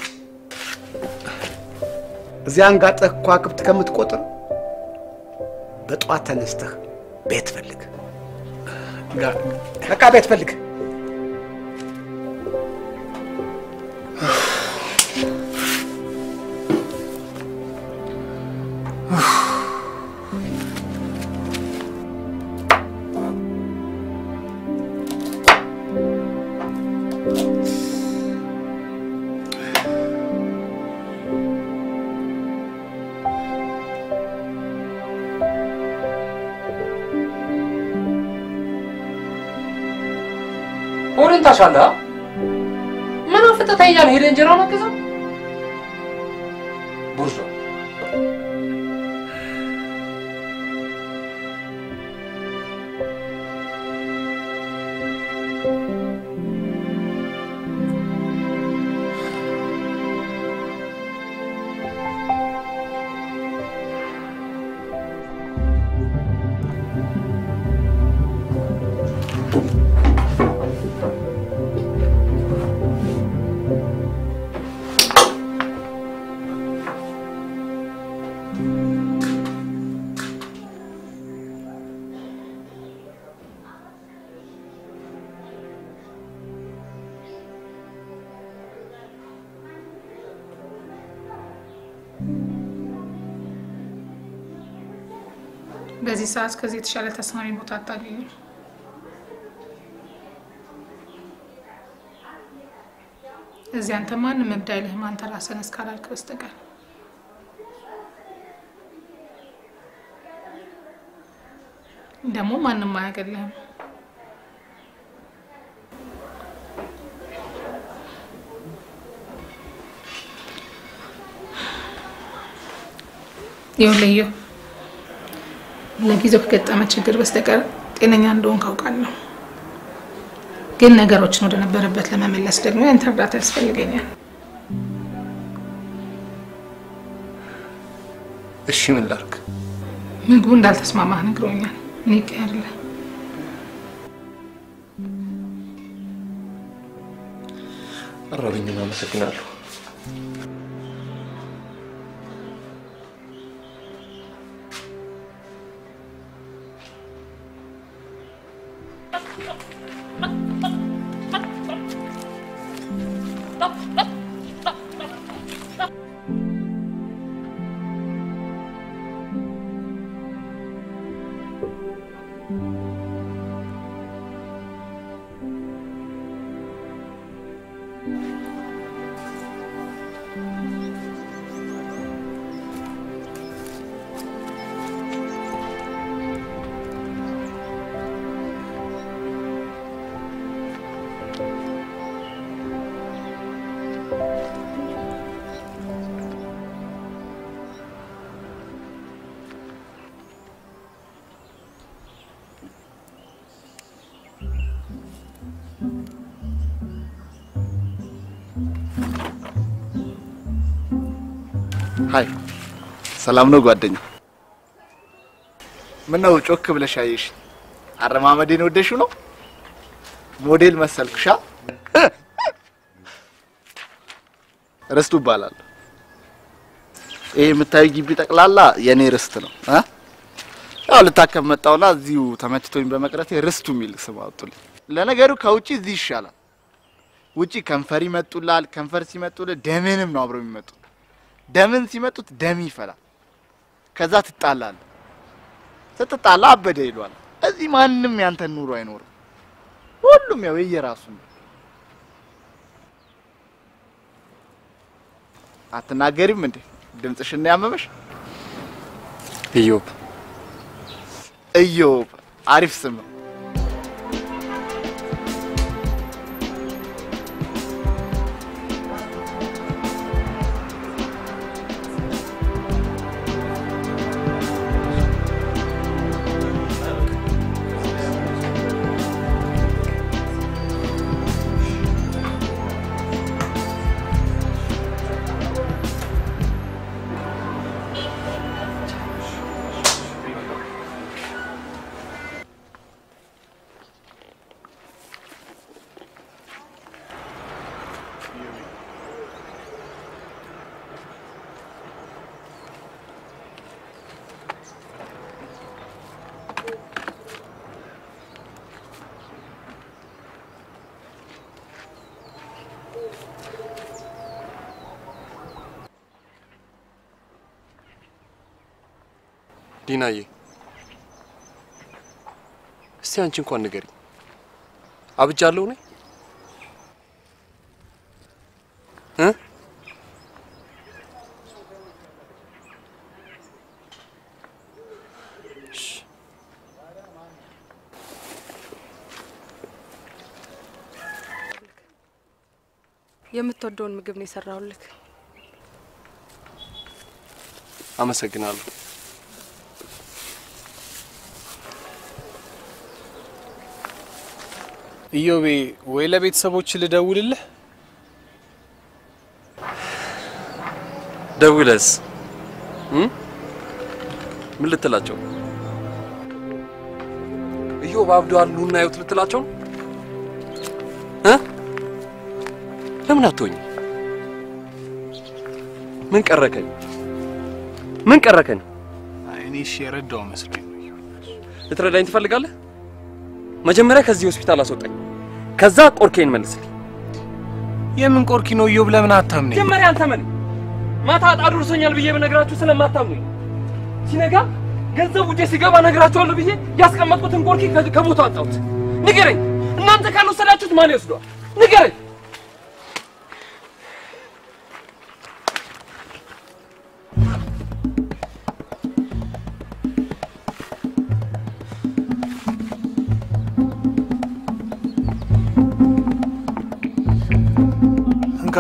S11: እዚያ አንጋጠህ ከዋክብት ከምትቆጥር በጠዋት ተነስተህ ቤት ፈልግ። በቃ ቤት ፈልግ።
S3: ሆድን ታሻለህ? ምን አፍጥተህ እያለ ሄደህ እንጀራውን አገዛ ቡርዣ
S15: በዚህ ሰዓት ከዚህ የተሻለ ተስማሚ ቦታ አታገኙ። እዚህ አንተ ማንም እብድ አይልህም፣ አንተ ራስህን እስካላልክ በስተቀር። ደግሞ ማንም አያገለህም። ይኸውልህ ለጊዜው ከገጠመ ችግር በስተቀር ጤነኛ እንደሆንክ አውቃለሁ። ግን ነገሮችን ወደ ነበረበት ለመመለስ ደግሞ ያንተ እርዳታ ያስፈልገኛል።
S6: እሺ ምን ላድርግ?
S15: ምግቡ እንዳልተስማማህ ነግሮኛል። እኔ ይቀየርልህ።
S3: አራበኝም። አመሰግናለሁ።
S20: ሰላም ነው ጓደኛ? ምን ነው ጮክ ብለሽ አየሽ? አረማመዴን ወደሽው ነው? ሞዴል መሰልኩሻ? ርስቱ እባላለሁ። ይሄ የምታዪው ግቢ ጠቅላላ የኔ ርስት ነው ያው ልታከም መጣሁና እዚሁ ተመችቶኝ በመቅረቴ ርስቱ የሚል ስም አወጡልኝ። ለነገሩ ከውጪ እዚህ ይሻላል። ውጪ ከንፈር ይመጡላል። ከንፈር ሲመጡልህ ደምንም ነው አብረው የሚመጡት። ደምን ሲመጡት ደም ይፈላል። ከዛ ትጣላል። ስትጣላ አበደ ይሏል። እዚህ ማንም ያንተን ኑሮ አይኖርም። ሁሉም ያው የየራሱ ነው። አትናገሪም እንዴ? ድምፅሽ እና ያመመሽ?
S3: ኢዮብ
S20: ኢዮብ አሪፍ ስም
S3: አንቺ እንኳን ንገሪኝ፣ አብጃለሁ ነኝ እ
S12: የምትወደውን ምግብ ነው የሰራሁልክ።
S3: አመሰግናለሁ።
S6: ኢዮቤ ወይ ለቤተሰቦች ልደውልልህ?
S3: ደውለስ ምን ልትላቸው? ኢዮብ አብዷል ኑና እዩት ልትላቸው እ ለምን አትሆኝ? ምን ቀረከኝ? ምን ቀረከኝ?
S6: እኔ እሺ የረዳው መስሎኝ ነው።
S3: ልትረዳኝ ትፈልጋለህ? መጀመሪያ ከዚህ ሆስፒታል አስወጣኝ፣ ከዛ ቆርኬን መልስልኝ።
S6: የምን ቆርኪ ነው ኢዮብ? ለምን አታምነኝ?
S3: መጀመሪያ አንተ ምን ማታ ዕጣ ደርሶኛል ብዬ በነግራችሁ ስለማታምኑኝ ሲነጋ ገንዘብ ውጄ ሲገባ ነግራችኋለሁ ብዬ ያስቀመጥኩትን ቆርኪ ከቦታው አጣሁት። ንገረኝ፣ እናንተ ካልወሰዳችሁት ማን ይወስደዋል? ንገረኝ።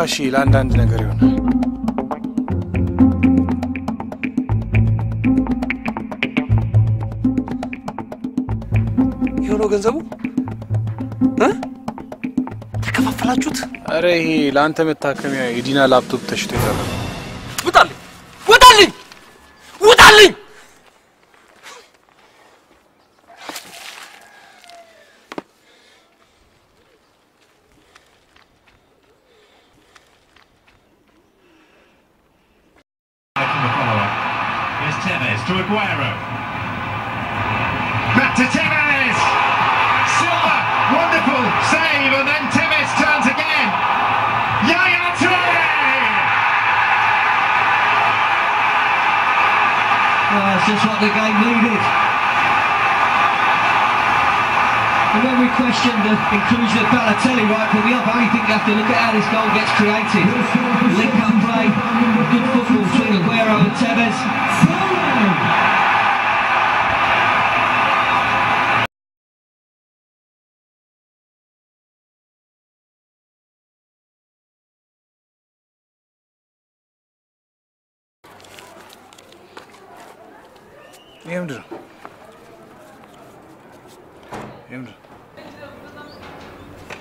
S6: እሺ ለአንዳንድ ነገር ይሆናል።
S10: የሆነው ገንዘቡ ተከፋፈላችሁት?
S6: አረ ይሄ ለአንተ መታከሚያ የዲና ላፕቶፕ ተሽጦ ይጠራል።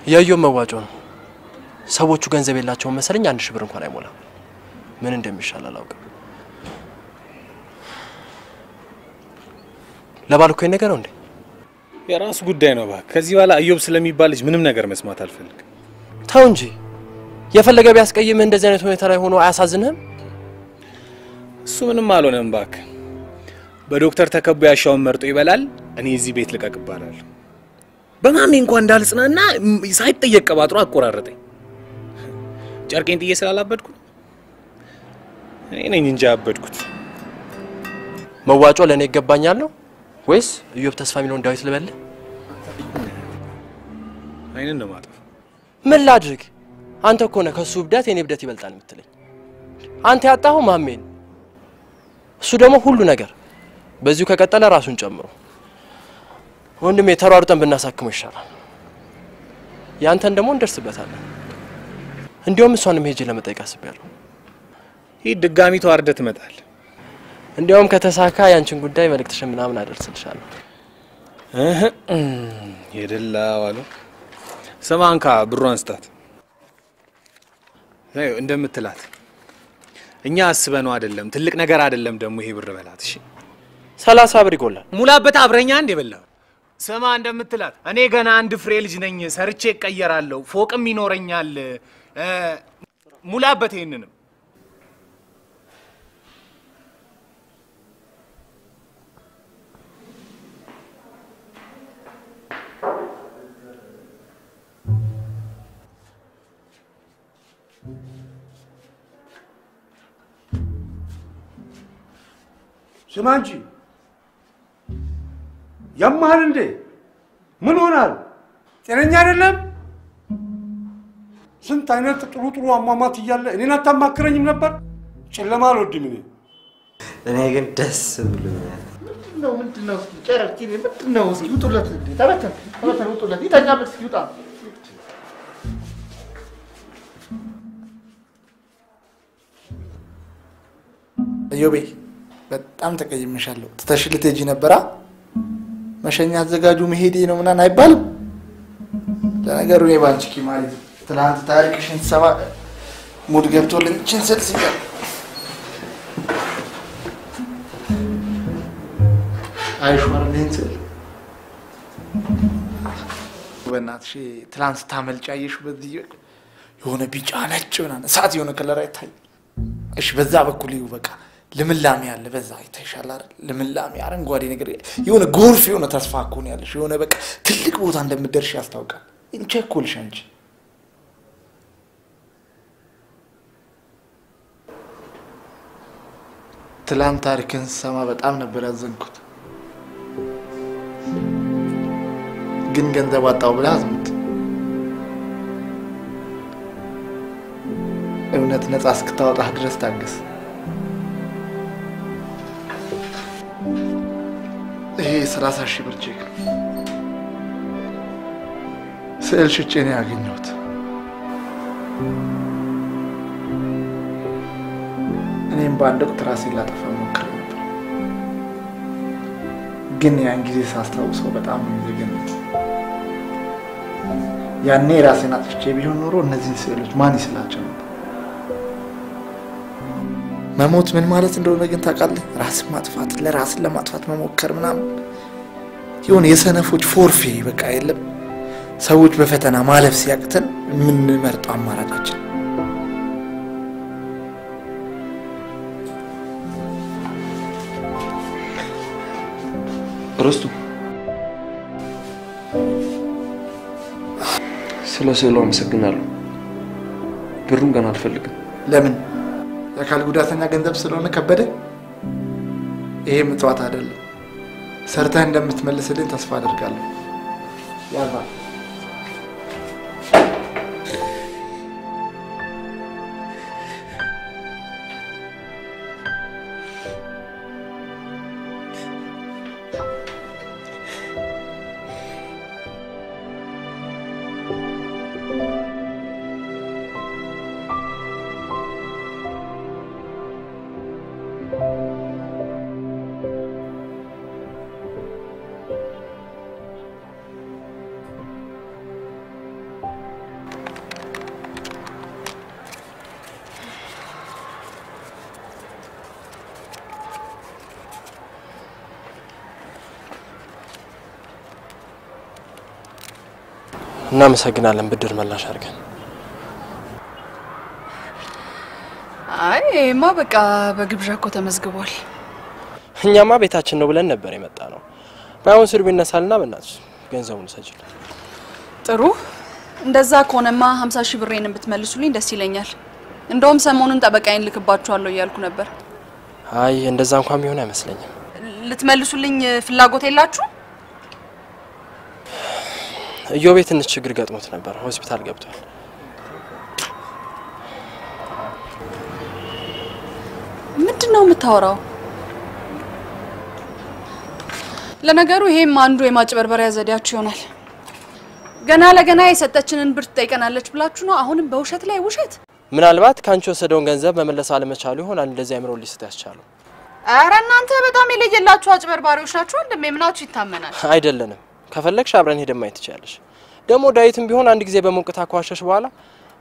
S10: የእዮብ መዋጮ ነው። ሰዎቹ ገንዘብ የላቸውም መሰለኝ። አንድ ሺህ ብር እንኳን አይሞላም። ምን እንደሚሻል አላውቅም። ለባል እኮ ነገረው እንዴ?
S6: የራሱ ጉዳይ ነው። እባክህ ከዚህ በኋላ እዮብ ስለሚባል ልጅ ምንም ነገር መስማት አልፈልግም።
S10: ተው እንጂ የፈለገ ቢያስቀይምህ እንደዚህ አይነት ሁኔታ ላይ ሆኖ አያሳዝንህም?
S6: እሱ ምንም አልሆነም። እባክህ በዶክተር ተከቦ ያሻውን መርጦ ይበላል። እኔ እዚህ ቤት ልቀቅ እባላለሁ። በማሜ እንኳን እንዳልጽናና ሳይጠየቅ ቀባጥሮ አቆራረጠኝ። ጨርቄን ጥዬ ስላላበድኩ እኔ ነኝ እንጂ ያበድኩት።
S10: መዋጮ ለእኔ ይገባኛል ነው ወይስ እዮብ ተስፋ የሚለውን ዳዊት ልበልህ?
S6: አይንን ነው ማጠፍ።
S10: ምን ላድርግ? አንተ እኮ ነህ ከእሱ እብደት የኔ እብደት ይበልጣል የምትለኝ። አንተ ያጣኸው ማሜን፣ እሱ ደግሞ ሁሉ ነገር። በዚሁ ከቀጠለ ራሱን ጨምሮ ወንድሜ ተሯሩጠን ብናሳክመው ይሻላል። ያንተን ደግሞ እንደርስበታለን። እንዲያውም እሷንም ሄጄ ለመጠየቅ አስቤያለሁ።
S6: ይህ ድጋሚ ተዋርደህ ትመጣለህ።
S10: እንዲያውም ከተሳካ ያንቺን ጉዳይ መልእክትሽን ምናምን አደርስልሻለሁ።
S6: የደላ ዋሉ ስማ፣ እንካ ብሯን ስጣት። እንደምትላት እኛ አስበነው አይደለም፣ ትልቅ ነገር አይደለም። ደግሞ ይሄ ብር በላት። እሺ
S10: ሰላሳ ብር ይጎላል።
S6: ሙላበት፣ አብረኛ እንደ በላው። ስማ እንደምትላት እኔ ገና አንድ ፍሬ ልጅ ነኝ፣ ሰርቼ እቀየራለሁ፣ ፎቅም ይኖረኛል። ሙላበት ይሄንንም
S19: ስማ እንጂ ያመሃል እንዴ? ምን ሆናል? ጤነኛ አይደለም? ስንት አይነት ጥሩ ጥሩ አሟሟት እያለ እኔን አታማክረኝም ነበር? ጨለማ አልወድም እኔ።
S21: እኔ ግን ደስ ብሎኛል።
S20: ምንድነው ምንድነው? እንዴ! ተበተን ተበተን፣ ይተኛበት፣ ይውጣ። በጣም ተቀይሜሻለሁ። ትተሽ ልትሄጂ ነበራ? መሸኛ አዘጋጁ መሄዴ ነው ምናምን አይባልም። ለነገሩ እኔ ባንቺ ኪማሪ ትናንት ታሪክሽን ስሰማ ሙድ ገብቶልኝ ችን ስል ሲቀር አይሿርልኝ ስል በእናትሽ ትናንት ስታመልጭ አየሽው? በዚህ የሆነ ቢጫ ነጭ ምናምን እሳት የሆነ ከለር አይታይ? እሺ፣ በዛ በኩል ይሁ በቃ ልምላሜ አለ። በዛ አይታይሻል አይደል? ልምላሜ አረንጓዴ ነገር የሆነ ጎርፍ የሆነ ተስፋ እኮ ነው ያለሽ። የሆነ በቃ ትልቅ ቦታ እንደምትደርሽ ያስታውቃል። እንቸኮልሽ አንቺ ትላንት ታሪክን ስሰማ በጣም ነበር ያዘንኩት። ግን ገንዘብ አጣው ብለህ አዝሙት። እውነት ነፃ እስክታወጣህ ድረስ ታገስ። ይሄ ሰላሳ ሺህ ብር ቼክ ነው። ስዕል ሽጬ ነው ያገኘሁት። እኔም በአንድ ወቅት ራሴን ላጠፋ ሞክሬ ነበር፣ ግን ያን ጊዜ ሳስታውሰው በጣም ነው የሚዘገነው። ያኔ ራሴን አጥፍቼ ቢሆን ኖሮ እነዚህን ስዕሎች ማን ይስላቸው ነበር? መሞት ምን ማለት እንደሆነ ግን ታውቃለህ? ራስን ማጥፋት፣ ለራስን ለማጥፋት መሞከር ምናምን የሆነ የሰነፎች ፎርፌ በቃ የለም። ሰዎች በፈተና ማለፍ ሲያቅተን የምንመርጠው አማራጫችን
S10: ርስቱ ስለ ስዕሉ አመሰግናለሁ። ብሩን ገና አልፈልግም።
S20: ለምን? የአካል ጉዳተኛ ገንዘብ ስለሆነ ከበደ? ይሄ ምጽዋት አይደለም። ሰርተህ እንደምትመልስልኝ ተስፋ አደርጋለሁ። ያልባ
S10: እናመሰግናለን ብድር መላሽ አድርገን።
S4: አይ ይሄማ በቃ በግብዣ እኮ ተመዝግቧል።
S10: እኛማ ቤታችን ነው ብለን ነበር የመጣ ነው። ባይሆን ስር ቢነሳልና በእናትሽ ገንዘቡን ሰጅልን።
S4: ጥሩ እንደዛ ከሆነማ ሀምሳ ሺህ ብሬን ብትመልሱልኝ ደስ ይለኛል። እንደውም ሰሞኑን ጠበቃዬን ልክባችኋለሁ እያልኩ ነበር።
S10: አይ እንደዛ እንኳን ቢሆን አይመስለኝም።
S4: ልትመልሱልኝ ፍላጎት የላችሁ?
S10: እዮቤ ትንሽ ችግር ገጥሞት ነበር፣ ሆስፒታል ገብቷል።
S4: ምንድን ነው የምታወራው? ለነገሩ ይሄም አንዱ የማጭበርበሪያ ዘዴያችሁ ይሆናል። ገና ለገና የሰጠችንን ብር ትጠይቀናለች ብላችሁ ነው አሁንም በውሸት ላይ ውሸት።
S10: ምናልባት ከአንቺ የወሰደውን ገንዘብ መመለስ አለመቻሉ ይሆናል እንደዚህ አእምሮ ሊስት ያስቻለው።
S4: ኧረ እናንተ በጣም የለየላችሁ አጭበርባሪዎች ናችሁ። ወንድሜ ምናችሁ ይታመናል?
S10: አይደለንም። ከፈለግሽ አብረን ሄደን ማየት ትችያለሽ። ደግሞ ዳዊትም ቢሆን አንድ ጊዜ በሞቅታ ከዋሸሽ በኋላ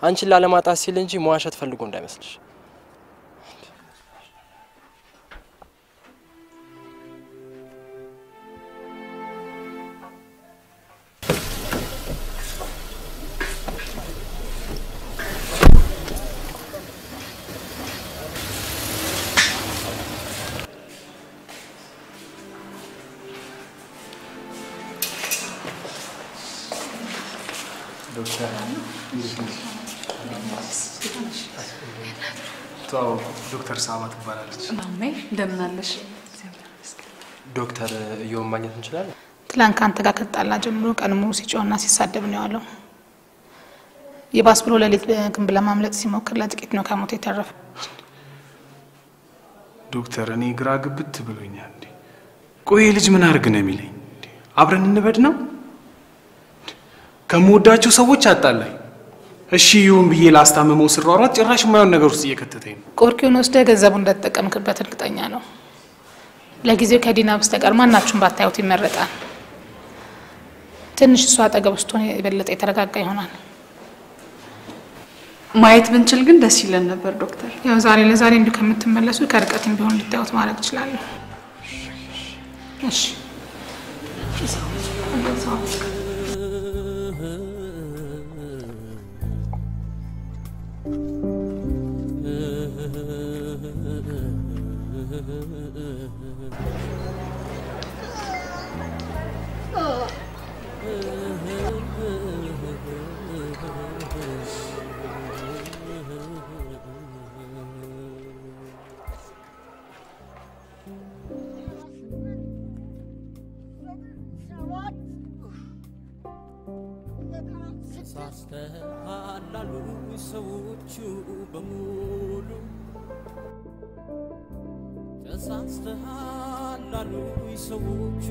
S10: አንቺን ላለማጣት ሲል እንጂ መዋሸት ፈልጎ እንዳይመስልሽ።
S6: ዶክተር ሳባ ትባላለች።
S4: ማሜ እንደምን አለሽ?
S10: ዶክተር እየውን ማግኘት እንችላለን?
S15: ትላንት ከአንተ ጋር ከተጣላ ጀምሮ ቀን ሙሉ ሲጮህና ሲሳደብ ነው የዋለው። የባስ ብሎ ሌሊት ግንብ ለማምለጥ ሲሞክር ለጥቂት ነው ከሞት የተረፈ።
S6: ዶክተር እኔ ግራ ግብት ብሎኛል። እንዴ ቆይ ልጅ ምን አድርግ ነው የሚለኝ? እንዴ አብረን እንበድ ነው? ከምወዳቸው ሰዎች አጣላኝ። እሺ ይሁን ብዬ ላስታመመው ስሯሯጥ ጭራሽ የማይሆን ነገር ውስጥ እየከተተኝ ነው።
S15: ቆርኪውን ወስደህ ገንዘቡ እንደተጠቀምክበት እርግጠኛ ነው። ለጊዜው ከዲና በስተቀር ማናችሁም ባታዩት ይመረጣል። ትንሽ እሷ አጠገብ ስትሆን የበለጠ የተረጋጋ ይሆናል።
S4: ማየት ብንችል ግን ደስ ይለን ነበር ዶክተር።
S15: ያው ዛሬ ለዛሬ እንዲሁ ከምትመለሱ ከርቀትም ቢሆን እንድታዩት ማድረግ እችላለሁ። እሺ
S22: ተሳስተሃል አሉ ሰዎቹ በሙሉ ተሳስተሃል አሉ ሰዎቹ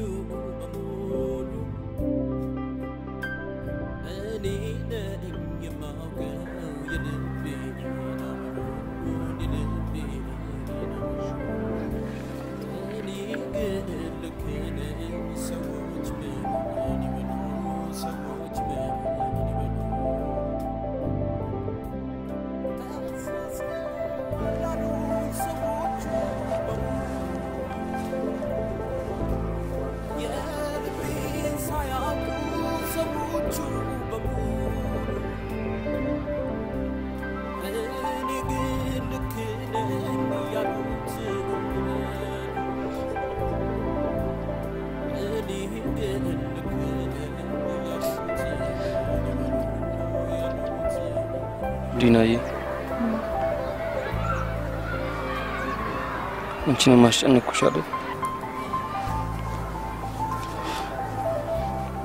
S22: በሙሉ እኔ ነኝ የማውቀው የልቤን አሁን የልቤን እኔ ግን ልክ ነኝ
S3: ዲናዬ አንቺንም አስጨነቅኩሽ አይደል?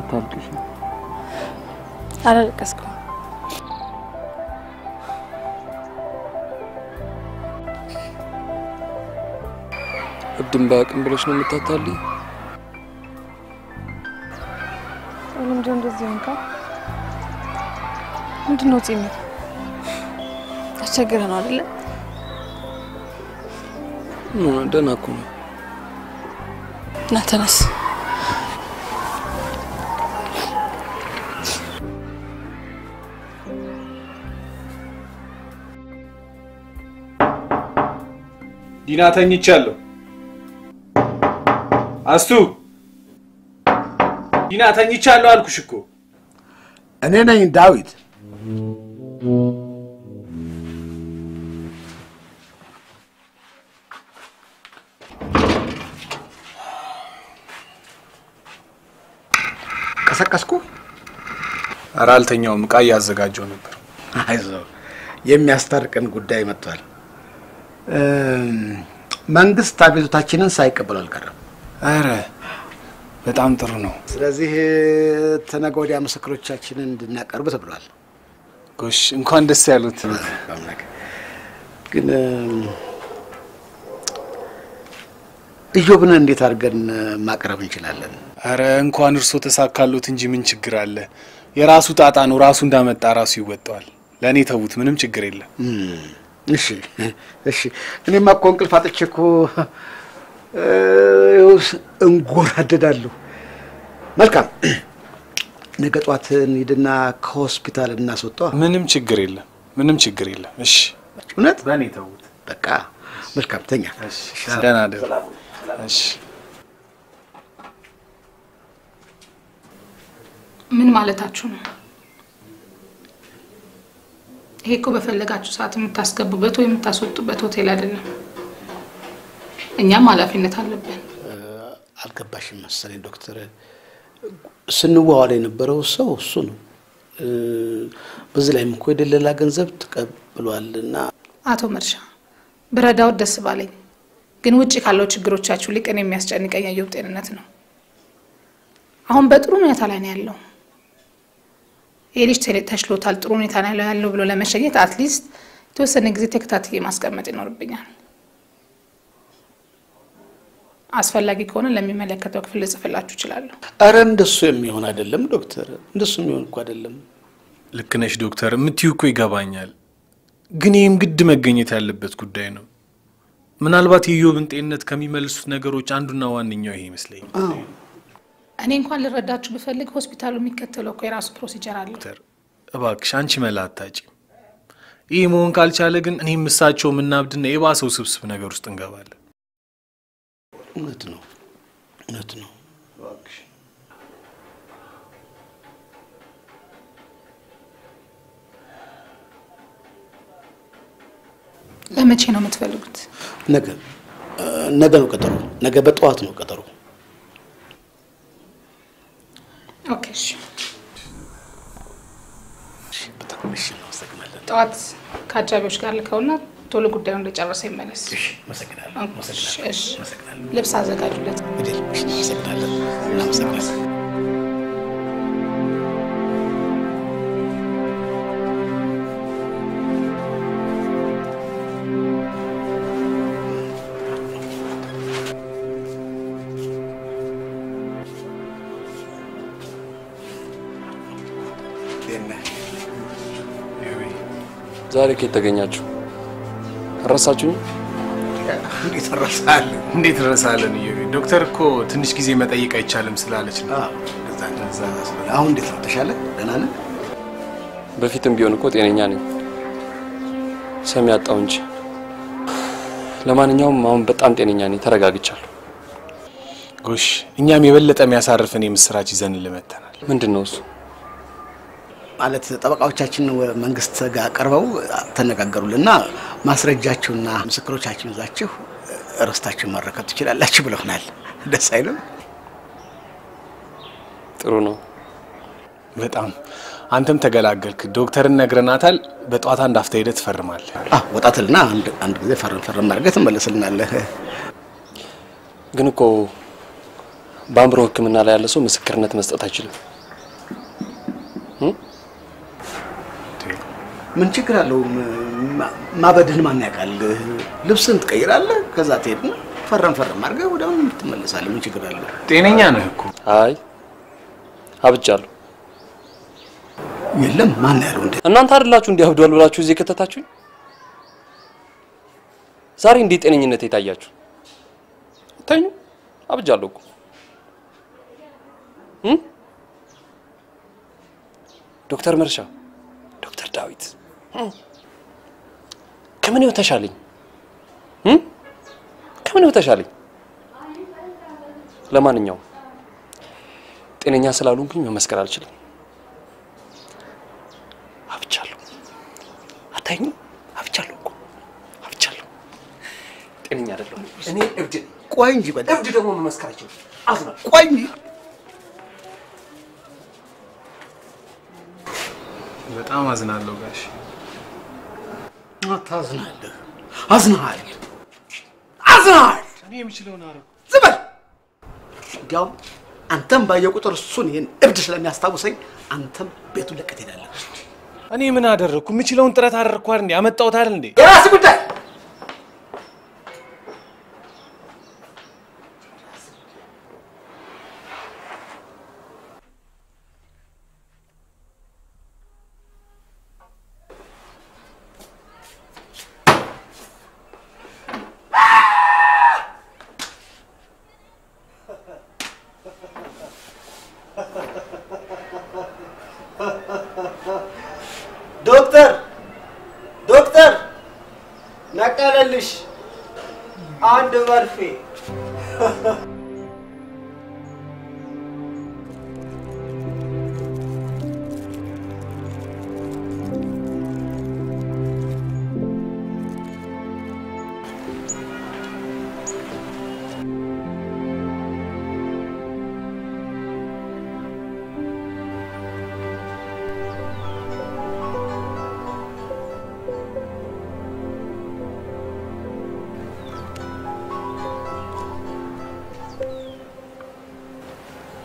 S3: አታልቅሽ።
S12: አላለቀስኩም።
S3: እብድን በአቅም ብለሽ ነው የምታታልኝ?
S12: ለምንድነው እንደዚህ ሆንካ? ምንድን ነው ጺም? አስቸግረህ ነው አይደለ?
S3: ደህና እኮ ነው።
S12: ና ተነስ።
S6: ዲና ተኝቻለሁ። አስቱ ዲና ተኝቻለሁ አልኩሽ እኮ።
S11: እኔ ነኝ ዳዊት። ቀሰቀስኩ?
S6: ኧረ አልተኛውም፣ ዕቃ እያዘጋጀው ነበር።
S11: አይዞህ፣ የሚያስታርቀን ጉዳይ መጥቷል። መንግስት አቤቱታችንን ሳይቀበሉ አልቀረም።
S6: ኧረ በጣም ጥሩ ነው።
S11: ስለዚህ ተነገ ወዲያ ምስክሮቻችንን እንድናቀርብ ተብሏል።
S6: ጎሽ እንኳን ደስ ያሉት።
S11: ግን ኢዮብን እንዴት አድርገን ማቅረብ እንችላለን?
S6: ኧረ እንኳን እርሶ ተሳካሎት እንጂ ምን ችግር አለ? የራሱ ጣጣ ነው። ራሱ እንዳመጣ ራሱ ይወጣዋል። ለእኔ ተዉት፣ ምንም ችግር የለም።
S11: እሺ እሺ። እኔማ እኮ እንቅልፍ አጥቼ እኮ እንጎራደዳለሁ። መልካም፣ ነገ ጠዋት እንሂድና ከሆስፒታል እናስወጣዋ።
S6: ምንም ችግር የለም፣ ምንም ችግር የለም። እሺ
S11: እውነት
S6: በእኔ ተዉት።
S11: በቃ መልካም፣ ተኛ።
S6: ደህና እሺ
S15: ምን ማለታችሁ ነው? ይሄ እኮ በፈለጋችሁ ሰዓት የምታስገቡበት ወይ የምታስወጡበት ሆቴል አይደለም። እኛም ኃላፊነት አለብን።
S11: አልገባሽም መሰለኝ ዶክተር። ስንዋዋል የነበረው ሰው እሱ ነው። በዚህ ላይም እኮ የደለላ ገንዘብ ተቀብሏል እና
S15: አቶ መርሻ ብረዳዎት ደስ ባለኝ፣ ግን ውጭ ካለው ችግሮቻችሁ ሊቅን የሚያስጨንቀኝ የኢዮብ ጤንነት ነው። አሁን በጥሩ ሁኔታ ላይ ነው ያለው። ይህ ልጅ ጥሩ ሁኔታ ላይ ነው ያለው ብሎ ለመሸኘት at least የተወሰነ ጊዜ ተከታትዬ ማስቀመጥ ይኖርብኛል። አስፈላጊ ከሆነ ለሚመለከተው ክፍል ልጽፍላችሁ እችላለሁ።
S11: አረ እንደሱ የሚሆን አይደለም ዶክተር፣ እንደሱ የሚሆን እኮ አይደለም።
S6: ልክ ነሽ ዶክተር፣ የምትዩ እኮ ይገባኛል። ግን ይህም ግድ መገኘት ያለበት ጉዳይ ነው። ምናልባት የኢዮብን ጤንነት ከሚመልሱት ነገሮች አንዱና ዋነኛው ይሄ ይመስለኛል።
S15: እኔ እንኳን ልረዳችሁ ብፈልግ ሆስፒታሉ የሚከተለው እኮ የራሱ procedure አለው።
S6: እባክሽ አንቺ መላ አታጪም። ይህ መሆን ካልቻለ ግን እኔም እሳቸውም የምናብድና የባሰው ስብስብ ነገር ውስጥ እንገባለን።
S11: እውነት ነው፣ እውነት ነው።
S15: ለመቼ ነው የምትፈልጉት?
S11: ነገ ነገ ነው ቀጠሮ። ነገ በጠዋት ነው ቀጠሮ።
S15: okay እሺ።
S11: በጣም እሺ፣ እናመሰግናለን።
S15: ጠዋት ከአጃቢዎች ጋር ልከውና ቶሎ ጉዳዩን እንደጨረሰ ይመለስ። ልብስ አዘጋጁለት።
S11: እናመሰግናለን።
S3: ዛሬ ከየት ተገኛችሁ? ረሳችሁኝ?
S6: እንዴት እረሳለን? እንዴት እረሳለን? እየ ዶክተር እኮ ትንሽ ጊዜ መጠየቅ አይቻልም ስላለች ነው።
S11: አሁን እንዴት ነው? ተሻለ? ደህና ነህ?
S3: በፊትም ቢሆን እኮ ጤነኛ ነኝ፣ ሰሚ አጣው እንጂ። ለማንኛውም አሁን በጣም ጤነኛ ነኝ፣ ተረጋግቻለሁ።
S6: ጎሽ፣ እኛም የበለጠ የሚያሳርፍን የምስራች ይዘን ልመተናል።
S3: ምንድን ነው እሱ?
S11: ማለት ጠበቃዎቻችን መንግስት ጋር ቀርበው ተነጋገሩልና ማስረጃችሁና ምስክሮቻችሁን ይዛችሁ ርስታችሁን ማረከብ ትችላላችሁ ብለውናል። ደስ አይልም?
S3: ጥሩ ነው።
S6: በጣም አንተም ተገላገልክ። ዶክተርን ነግረናታል። በጠዋት አንድ አፍታ ሄደህ ትፈርማለህ።
S11: ወጣትልና አንድ አንድ ጊዜ ፈረም ፈረም አድርገህ ትመለስልናለህ።
S3: ግን እኮ በአእምሮ ሕክምና ላይ ያለ ሰው ምስክርነት መስጠት አይችልም።
S11: ምን ችግር አለው? ማ- ማበድህን ማን ያውቃል? ልብስን ትቀይራለህ፣ ከዛ ትሄድና ፈረም ፈረም አድርገህ ወዲያውኑ ትመለሳለህ። ምን ችግር አለው?
S6: ጤነኛ ነህ እኮ።
S3: አይ አብጃለሁ።
S11: የለም ማን ያለው እንደ
S3: እናንተ አይደላችሁ እንዲህ አብዷል ብላችሁ እዚህ ከተታችሁኝ። ዛሬ እንዴት ጤነኝነት የታያችሁ? ተኙ። አብጃለሁ እኮ? ዶክተር መርሻ፣ ዶክተር ዳዊት? ከምን ይኸው ተሻለኝ? ከምን ይኸው ተሻለኝ። ለማንኛውም ጤነኛ ስላልሆንኩኝ መመስከር አልችልም። አብቻለሁ። አታይኝም? አብቻለሁ እኮ አብቻለሁ። ጤነኛ አይደለሁም። እኔ እብድ
S11: ቆይ እንጂ በል
S3: እብድ ደግሞ መመስከር አይችልም። አዝናለሁ።
S11: ቆይ እንጂ
S6: በጣም አዝናለሁ ጋሽ።
S11: ታዝናለህ። አዝናሃል፣ አዝናሃል።
S6: እኔ የምችለውን አደረኩ።
S11: ዝም በል። እንዲያውም አንተም ባየ ቁጥር እሱን ይህን እብድ ስለሚያስታውሰኝ አንተም ቤቱን ለቀህ ትሄዳለህ።
S6: እኔ ምን አደረግኩ? የምችለውን ጥረት አደረግኩ አይደል? ያመጣሁት አይደል እንዴ?
S11: የራስህ ጉዳይ።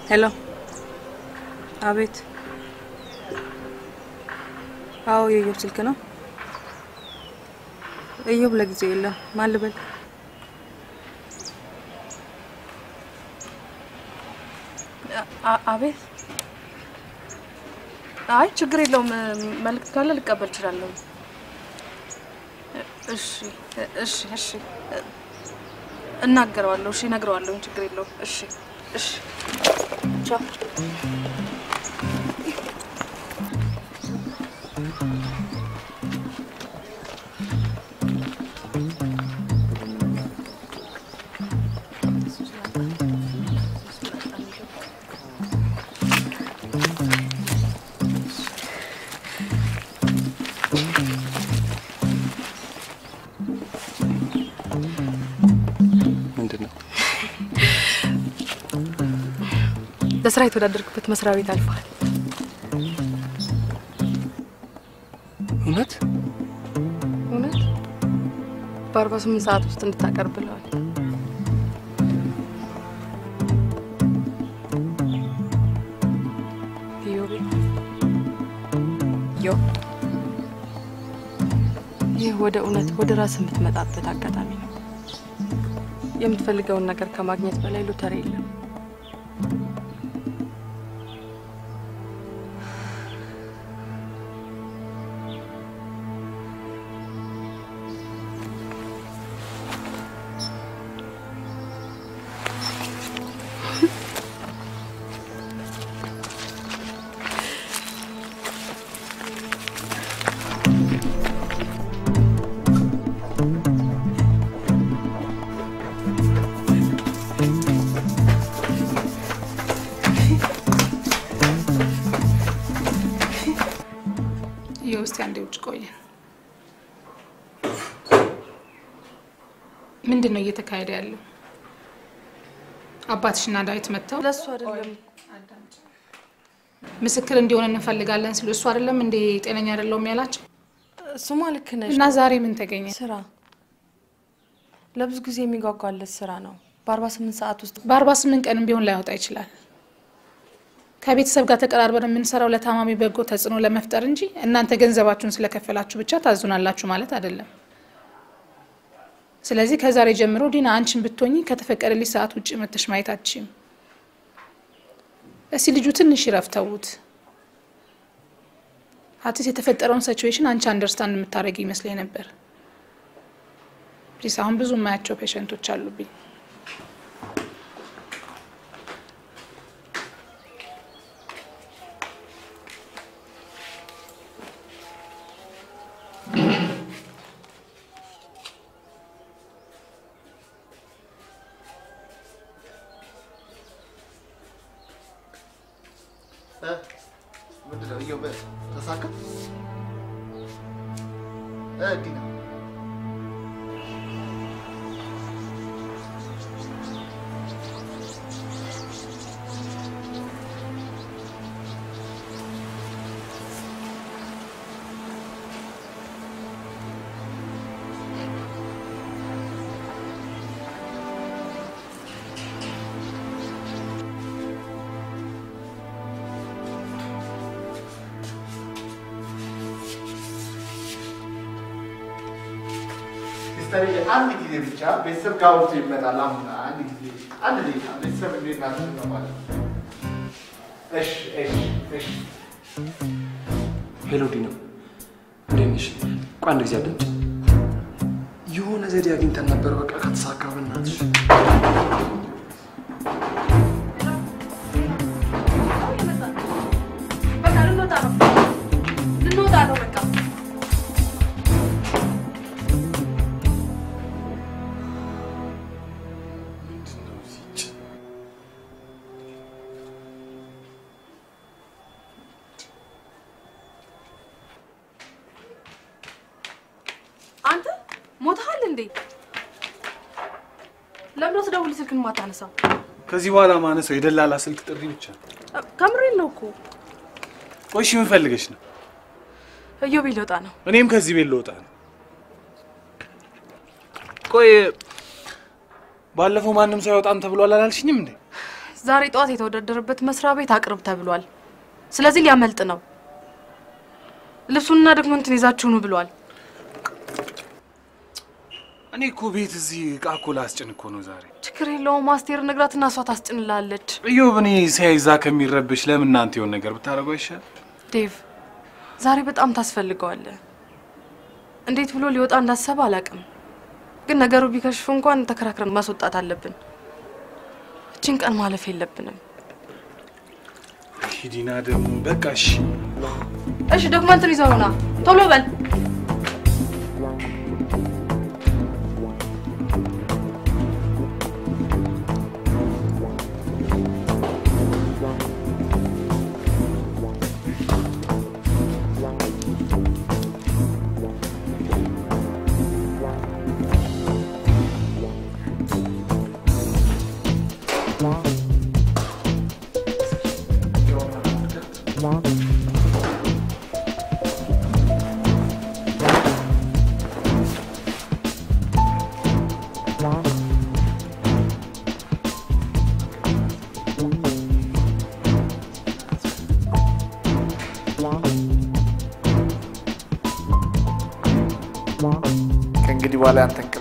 S12: ሄሎ። አቤት። አዎ የኢዮብ ስልክ ነው። ኢዮብ ለጊዜው የለም። ማን ልበል?
S18: አቤት። አይ ችግር የለውም። መልዕክት ካለ ልቀበል እችላለሁ። እሺ እሺ እሺ እናገረዋለሁ። እሺ እነግረዋለሁ። ችግር የለውም። እሺ እሺ ቻው።
S12: ለስራ የተወዳደርክበት መስሪያ ቤት አልፈሃል።
S3: እውነት
S12: እውነት በአርባ ስምንት ሰዓት ውስጥ እንድታቀርብ ብለዋል። ይህ ወደ እውነት ወደ ራስ የምትመጣበት አጋጣሚ ነው። የምትፈልገውን ነገር ከማግኘት በላይ ሎተሪ የለም።
S15: አባትሽና ዳዊት መጥተው
S12: ለእሱ አይደለም
S15: ምስክር እንዲሆን እንፈልጋለን ሲሉ እሱ አይደለም እንዴ ጤነኛ አይደለውም ያላቸው?
S12: እሱማ ልክ ነሽ።
S15: እና ዛሬ ምን ተገኘ?
S12: ስራ ለብዙ ጊዜ የሚጓጓለት ስራ ነው። በአርባ ስምንት ሰዓት ውስጥ
S15: በአርባ ስምንት ቀንም ቢሆን ላይወጣ ይችላል። ከቤተሰብ ጋር ተቀራርበን የምንሰራው ለታማሚ በጎ ተጽዕኖ ለመፍጠር እንጂ እናንተ ገንዘባችሁን ስለከፈላችሁ ብቻ ታዙናላችሁ ማለት አይደለም። ስለዚህ ከዛሬ ጀምሮ ዲና አንቺን ብትሆኚ ከተፈቀደልሽ ሰዓት ውጭ መጥተሽ ማየት አትችይም። እስቲ ልጁ ትንሽ ይረፍ ተዉት። at least የተፈጠረውን situation አንቺ understand የምታደርጊ ይመስለኝ ነበር። please አሁን ብዙ የማያቸው
S20: patient ኦች አሉብኝ። ሲስተር አንድ ጊዜ ብቻ ቤተሰብ ጋር ወጥቶ ይመጣል። አሁን አንድ ጊዜ አንድ ደቂቃ ቤተሰብ እንዴት ናቸው ማለት ነው። እሺ እሺ እሺ
S3: hello ዲና፣ እንዴት ነሽ? ቆይ አንድ ጊዜ አዳምጪ። የሆነ ዘዴ አግኝተን ነበር። በቃ ከተሳካ
S6: ከዚህ በኋላ ማነሰው የደላላ ስልክ ጥሪ ብቻ ነው።
S12: ከምሬን ነው እኮ
S6: ቆይ እሺ ምን ፈልገሽ ነው?
S12: እዮብ ሊወጣ ነው።
S6: እኔም ከዚህ ቤት ልወጣ ነው። ቆይ ባለፈው ማንም ሰው አይወጣም ተብሏል አላልሽኝም እንዴ?
S12: ዛሬ ጠዋት የተወዳደረበት መስሪያ ቤት አቅርብ ተብሏል። ስለዚህ ሊያመልጥ ነው። ልብሱንና ዶክመንቱን ይዛችሁ ኑ ብሏል።
S6: እኔ እኮ ቤት እዚህ እቃ እኮ ላስጭን እኮ ነው ዛሬ።
S12: ችግር የለውም። አስቴር ነግራትና እሷ ታስጭንላለች።
S6: እዮብ እኔ ሲያይዛ ከሚረብሽ ለምን እናንተ የሆነ ነገር ብታደርገው አይሻል?
S12: ዴቭ ዛሬ በጣም ታስፈልገዋለህ። እንዴት ብሎ ሊወጣ እንዳሰበ አላውቅም፣ ግን ነገሩ ቢከሽፍ እንኳን ተከራክረን ማስወጣት አለብን። እችን ቀን ማለፍ የለብንም።
S6: ሂዲና ደግሞ በቃ እሺ።
S12: እሺ ዶክመንቱን ይዘው ና፣ ቶሎ በል።
S23: ከእንግዲህ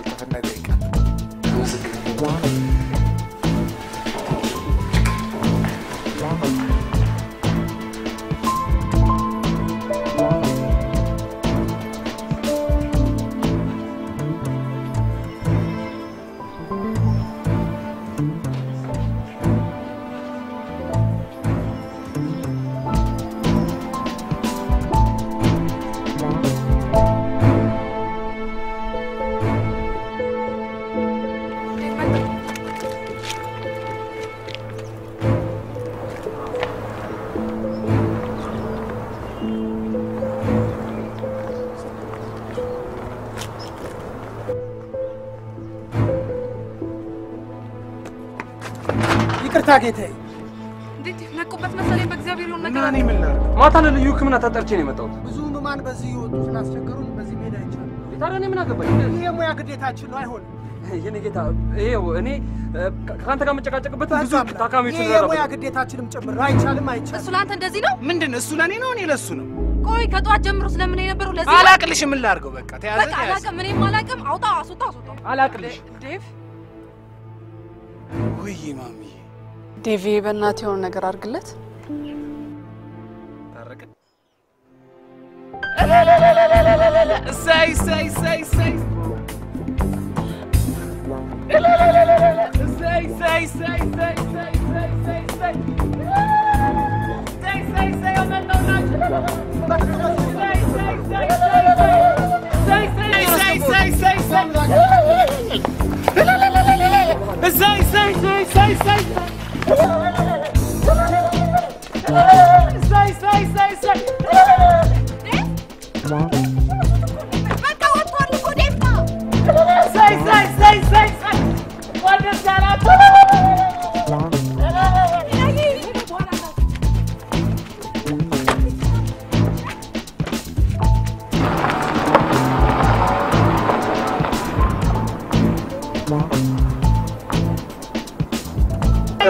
S11: ጌታዬ።
S12: እንዴት ነቁበት መሰለኝ። በእግዚአብሔር የሆነ ነገር
S3: እኔ ምን ላድርግ? ማታ ለልዩ ሕክምና ተጠርቼ ነው የመጣሁት።
S17: ብዙ ህሙማን በዚህ እየወጡ ስላስቸገሩን በዚህ መሄድ አይቻልም።
S3: ታዲያ እኔ ምን አገባኝ?
S17: ይህ የሙያ ግዴታችን ነው። አይሆንም።
S3: የኔ ጌታ ይኸው እኔ ከአንተ ጋር የምጨቃጨቅበት ብዙ ታካሚዎች
S17: የሙያ ግዴታችንም ጭምር አይቻልም፣ አይቻልም።
S12: እሱ ለአንተ እንደዚህ ነው?
S17: ምንድን ነው? እሱ ለእኔ ነው፣ እኔ ለእሱ ነው።
S12: ቆይ ከጠዋት ጀምሮ ስለምን የነበረው ለዚህ?
S17: አላቅልሽ። ምን ላድርገው? በቃ ተያዘ፣
S12: በቃ
S17: ተያዘ።
S12: አላውቅም፣ እኔም አላውቅም። አውጣ፣ አስወጣ፣ አስወጣ።
S17: አላቅልሽ።
S12: ዴቭ
S17: ውይ ማሚ
S12: ዴቪ፣ በእናትህ የሆነ ነገር አድርግለት።
S17: እሰይ እሰይ እሰይ እሰይ እሰይ እሰይ እሰይ እሰይ እሰይ እሰይ እሰይ እሰይ እሰይ እሰይ እሰይ የመላው ናቸው። እሰይ እሰይ እሰይ Sai, sai,
S12: sai, sai! Vai calar quando
S1: o
S12: Sai, sai, sai,
S1: sai!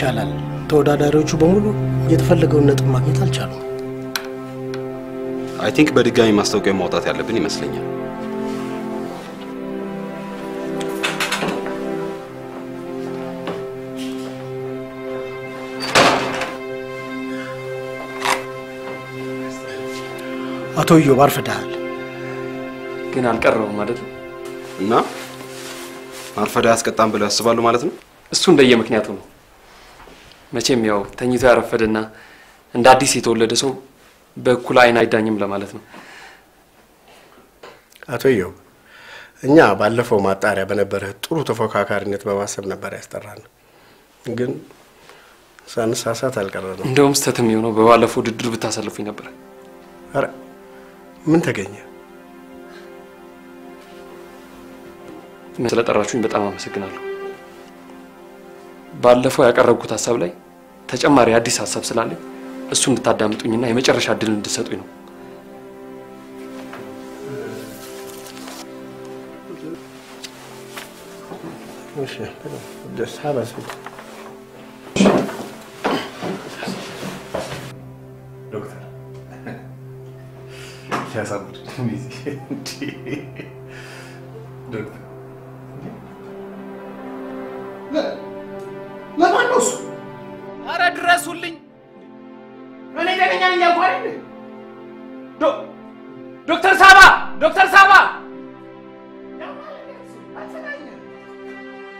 S1: ይሻላል? ተወዳዳሪዎቹ በሙሉ የተፈለገውን ነጥብ ማግኘት አልቻሉም።
S24: I think በድጋሚ ማስታወቂያ ማውጣት ያለብን ይመስለኛል።
S1: አቶ ኢዮብ አርፍደሃል።
S3: ግን አልቀረውም አይደል?
S24: እና ማርፈዳ ያስቀጣም ብለው ያስባሉ ማለት ነው?
S3: እሱ እንደየ ምክንያቱ ነው። መቼም ያው ተኝቶ ያረፈደና እንደ አዲስ የተወለደ ሰው በእኩል አይን አይዳኝም ለማለት ነው።
S25: አቶ ኢዮብ እኛ ባለፈው ማጣሪያ በነበረ ጥሩ ተፎካካሪነት በማሰብ ነበር ያስጠራን፣ ግን ሳንሳሳት አልቀረንም።
S3: እንደውም ስህተት የሚሆነው በባለፈው ውድድር ብታሳልፉኝ ነበር።
S25: ኧረ ምን ተገኘ?
S3: ስለጠራችሁኝ በጣም አመሰግናለሁ። ባለፈው ያቀረብኩት ሀሳብ ላይ ተጨማሪ አዲስ ሀሳብ ስላለኝ እሱ እንድታዳምጡኝና የመጨረሻ እድል እንድሰጡኝ ነው።
S25: እሺ ደስ አበስ
S6: ዶክተር ሲያሳብድ ዶክተር
S11: ለማን ነው እሱ? ኧረ ድረሱልኝ! እኔ ጤነኛ ነኝ እያልኩ አይደል? ዶ- ዶክተር ሳባ ዶክተር ሳባ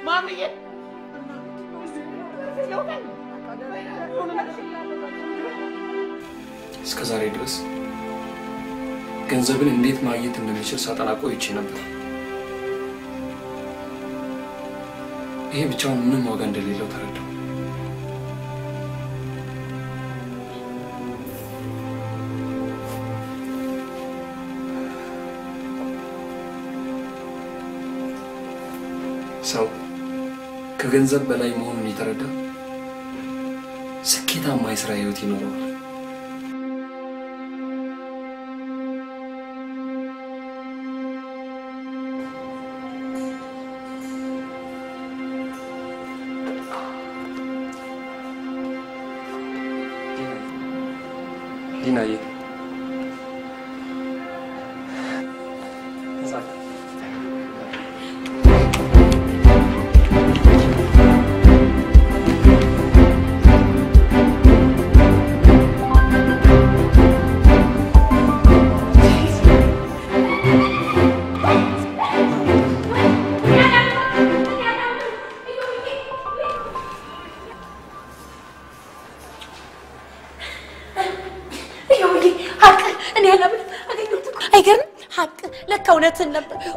S11: ማምዬ
S3: እስከ ዛሬ ድረስ ገንዘብን እንዴት ማግኘት እንደሚችል ሳጠና ቆይቼ ነበር። ይሄ ብቻውን ምንም ዋጋ እንደሌለው ተረዳው። ሰው ከገንዘብ በላይ መሆኑን የተረዳ ስኬታማ የስራ ህይወት ይኖረዋል።
S7: ለካ እውነትን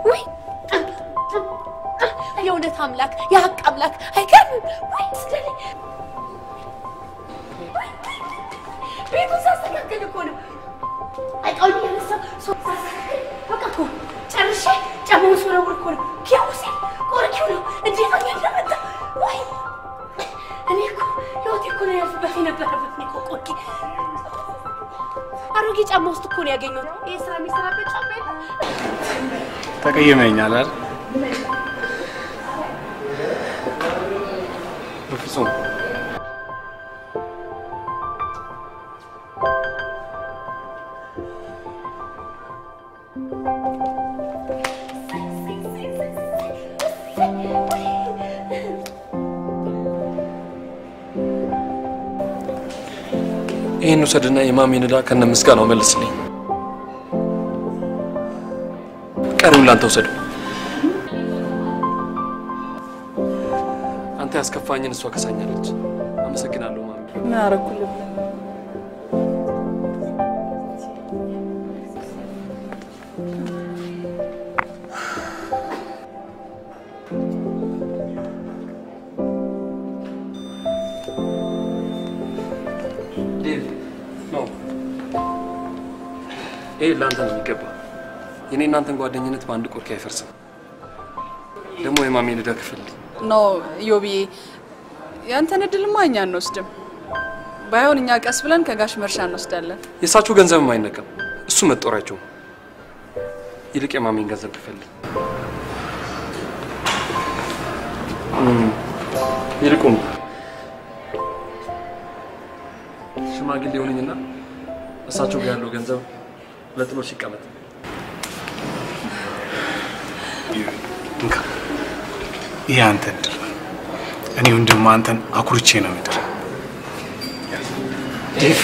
S6: ተቀይመኛል አይደል?
S3: በፍጹም ይህን ውሰድና የማሜን ዕዳ ከነ ምስጋናው መልስልኝ። ላንተ ውሰዱ። አንተ ያስከፋኝን እሷ ከሳኛለች። አመሰግናለሁ ማሜ።
S12: ምን አረኩልህ?
S3: የኔ እናንተን ጓደኝነት በአንድ ቆርኪ አይፈርስም። ደግሞ የማሜን ዕዳ ክፍልልኝ።
S4: ኖ ዮብዬ፣ ያንተን እድልማ እኛ አንወስድም። ባይሆን እኛ ቀስ ብለን ከጋሽ መርሻ እንወስዳለን።
S3: የእሳቸው ገንዘብም አይነቀም፣ እሱ መጦሪያቸው ነው። ይልቅ የማሜን ገንዘብ ክፈልልኝ። እም፣ ይልቁም ሽማግሌ ሆነኝና እሳቸው ጋር ያለው ገንዘብ ለጥሎሽ ይቀመጥ።
S6: ይህ አንተ እድል ነው። እኔ ወንድም አንተን አኩርቼ ነው ምድር
S3: ዴቭ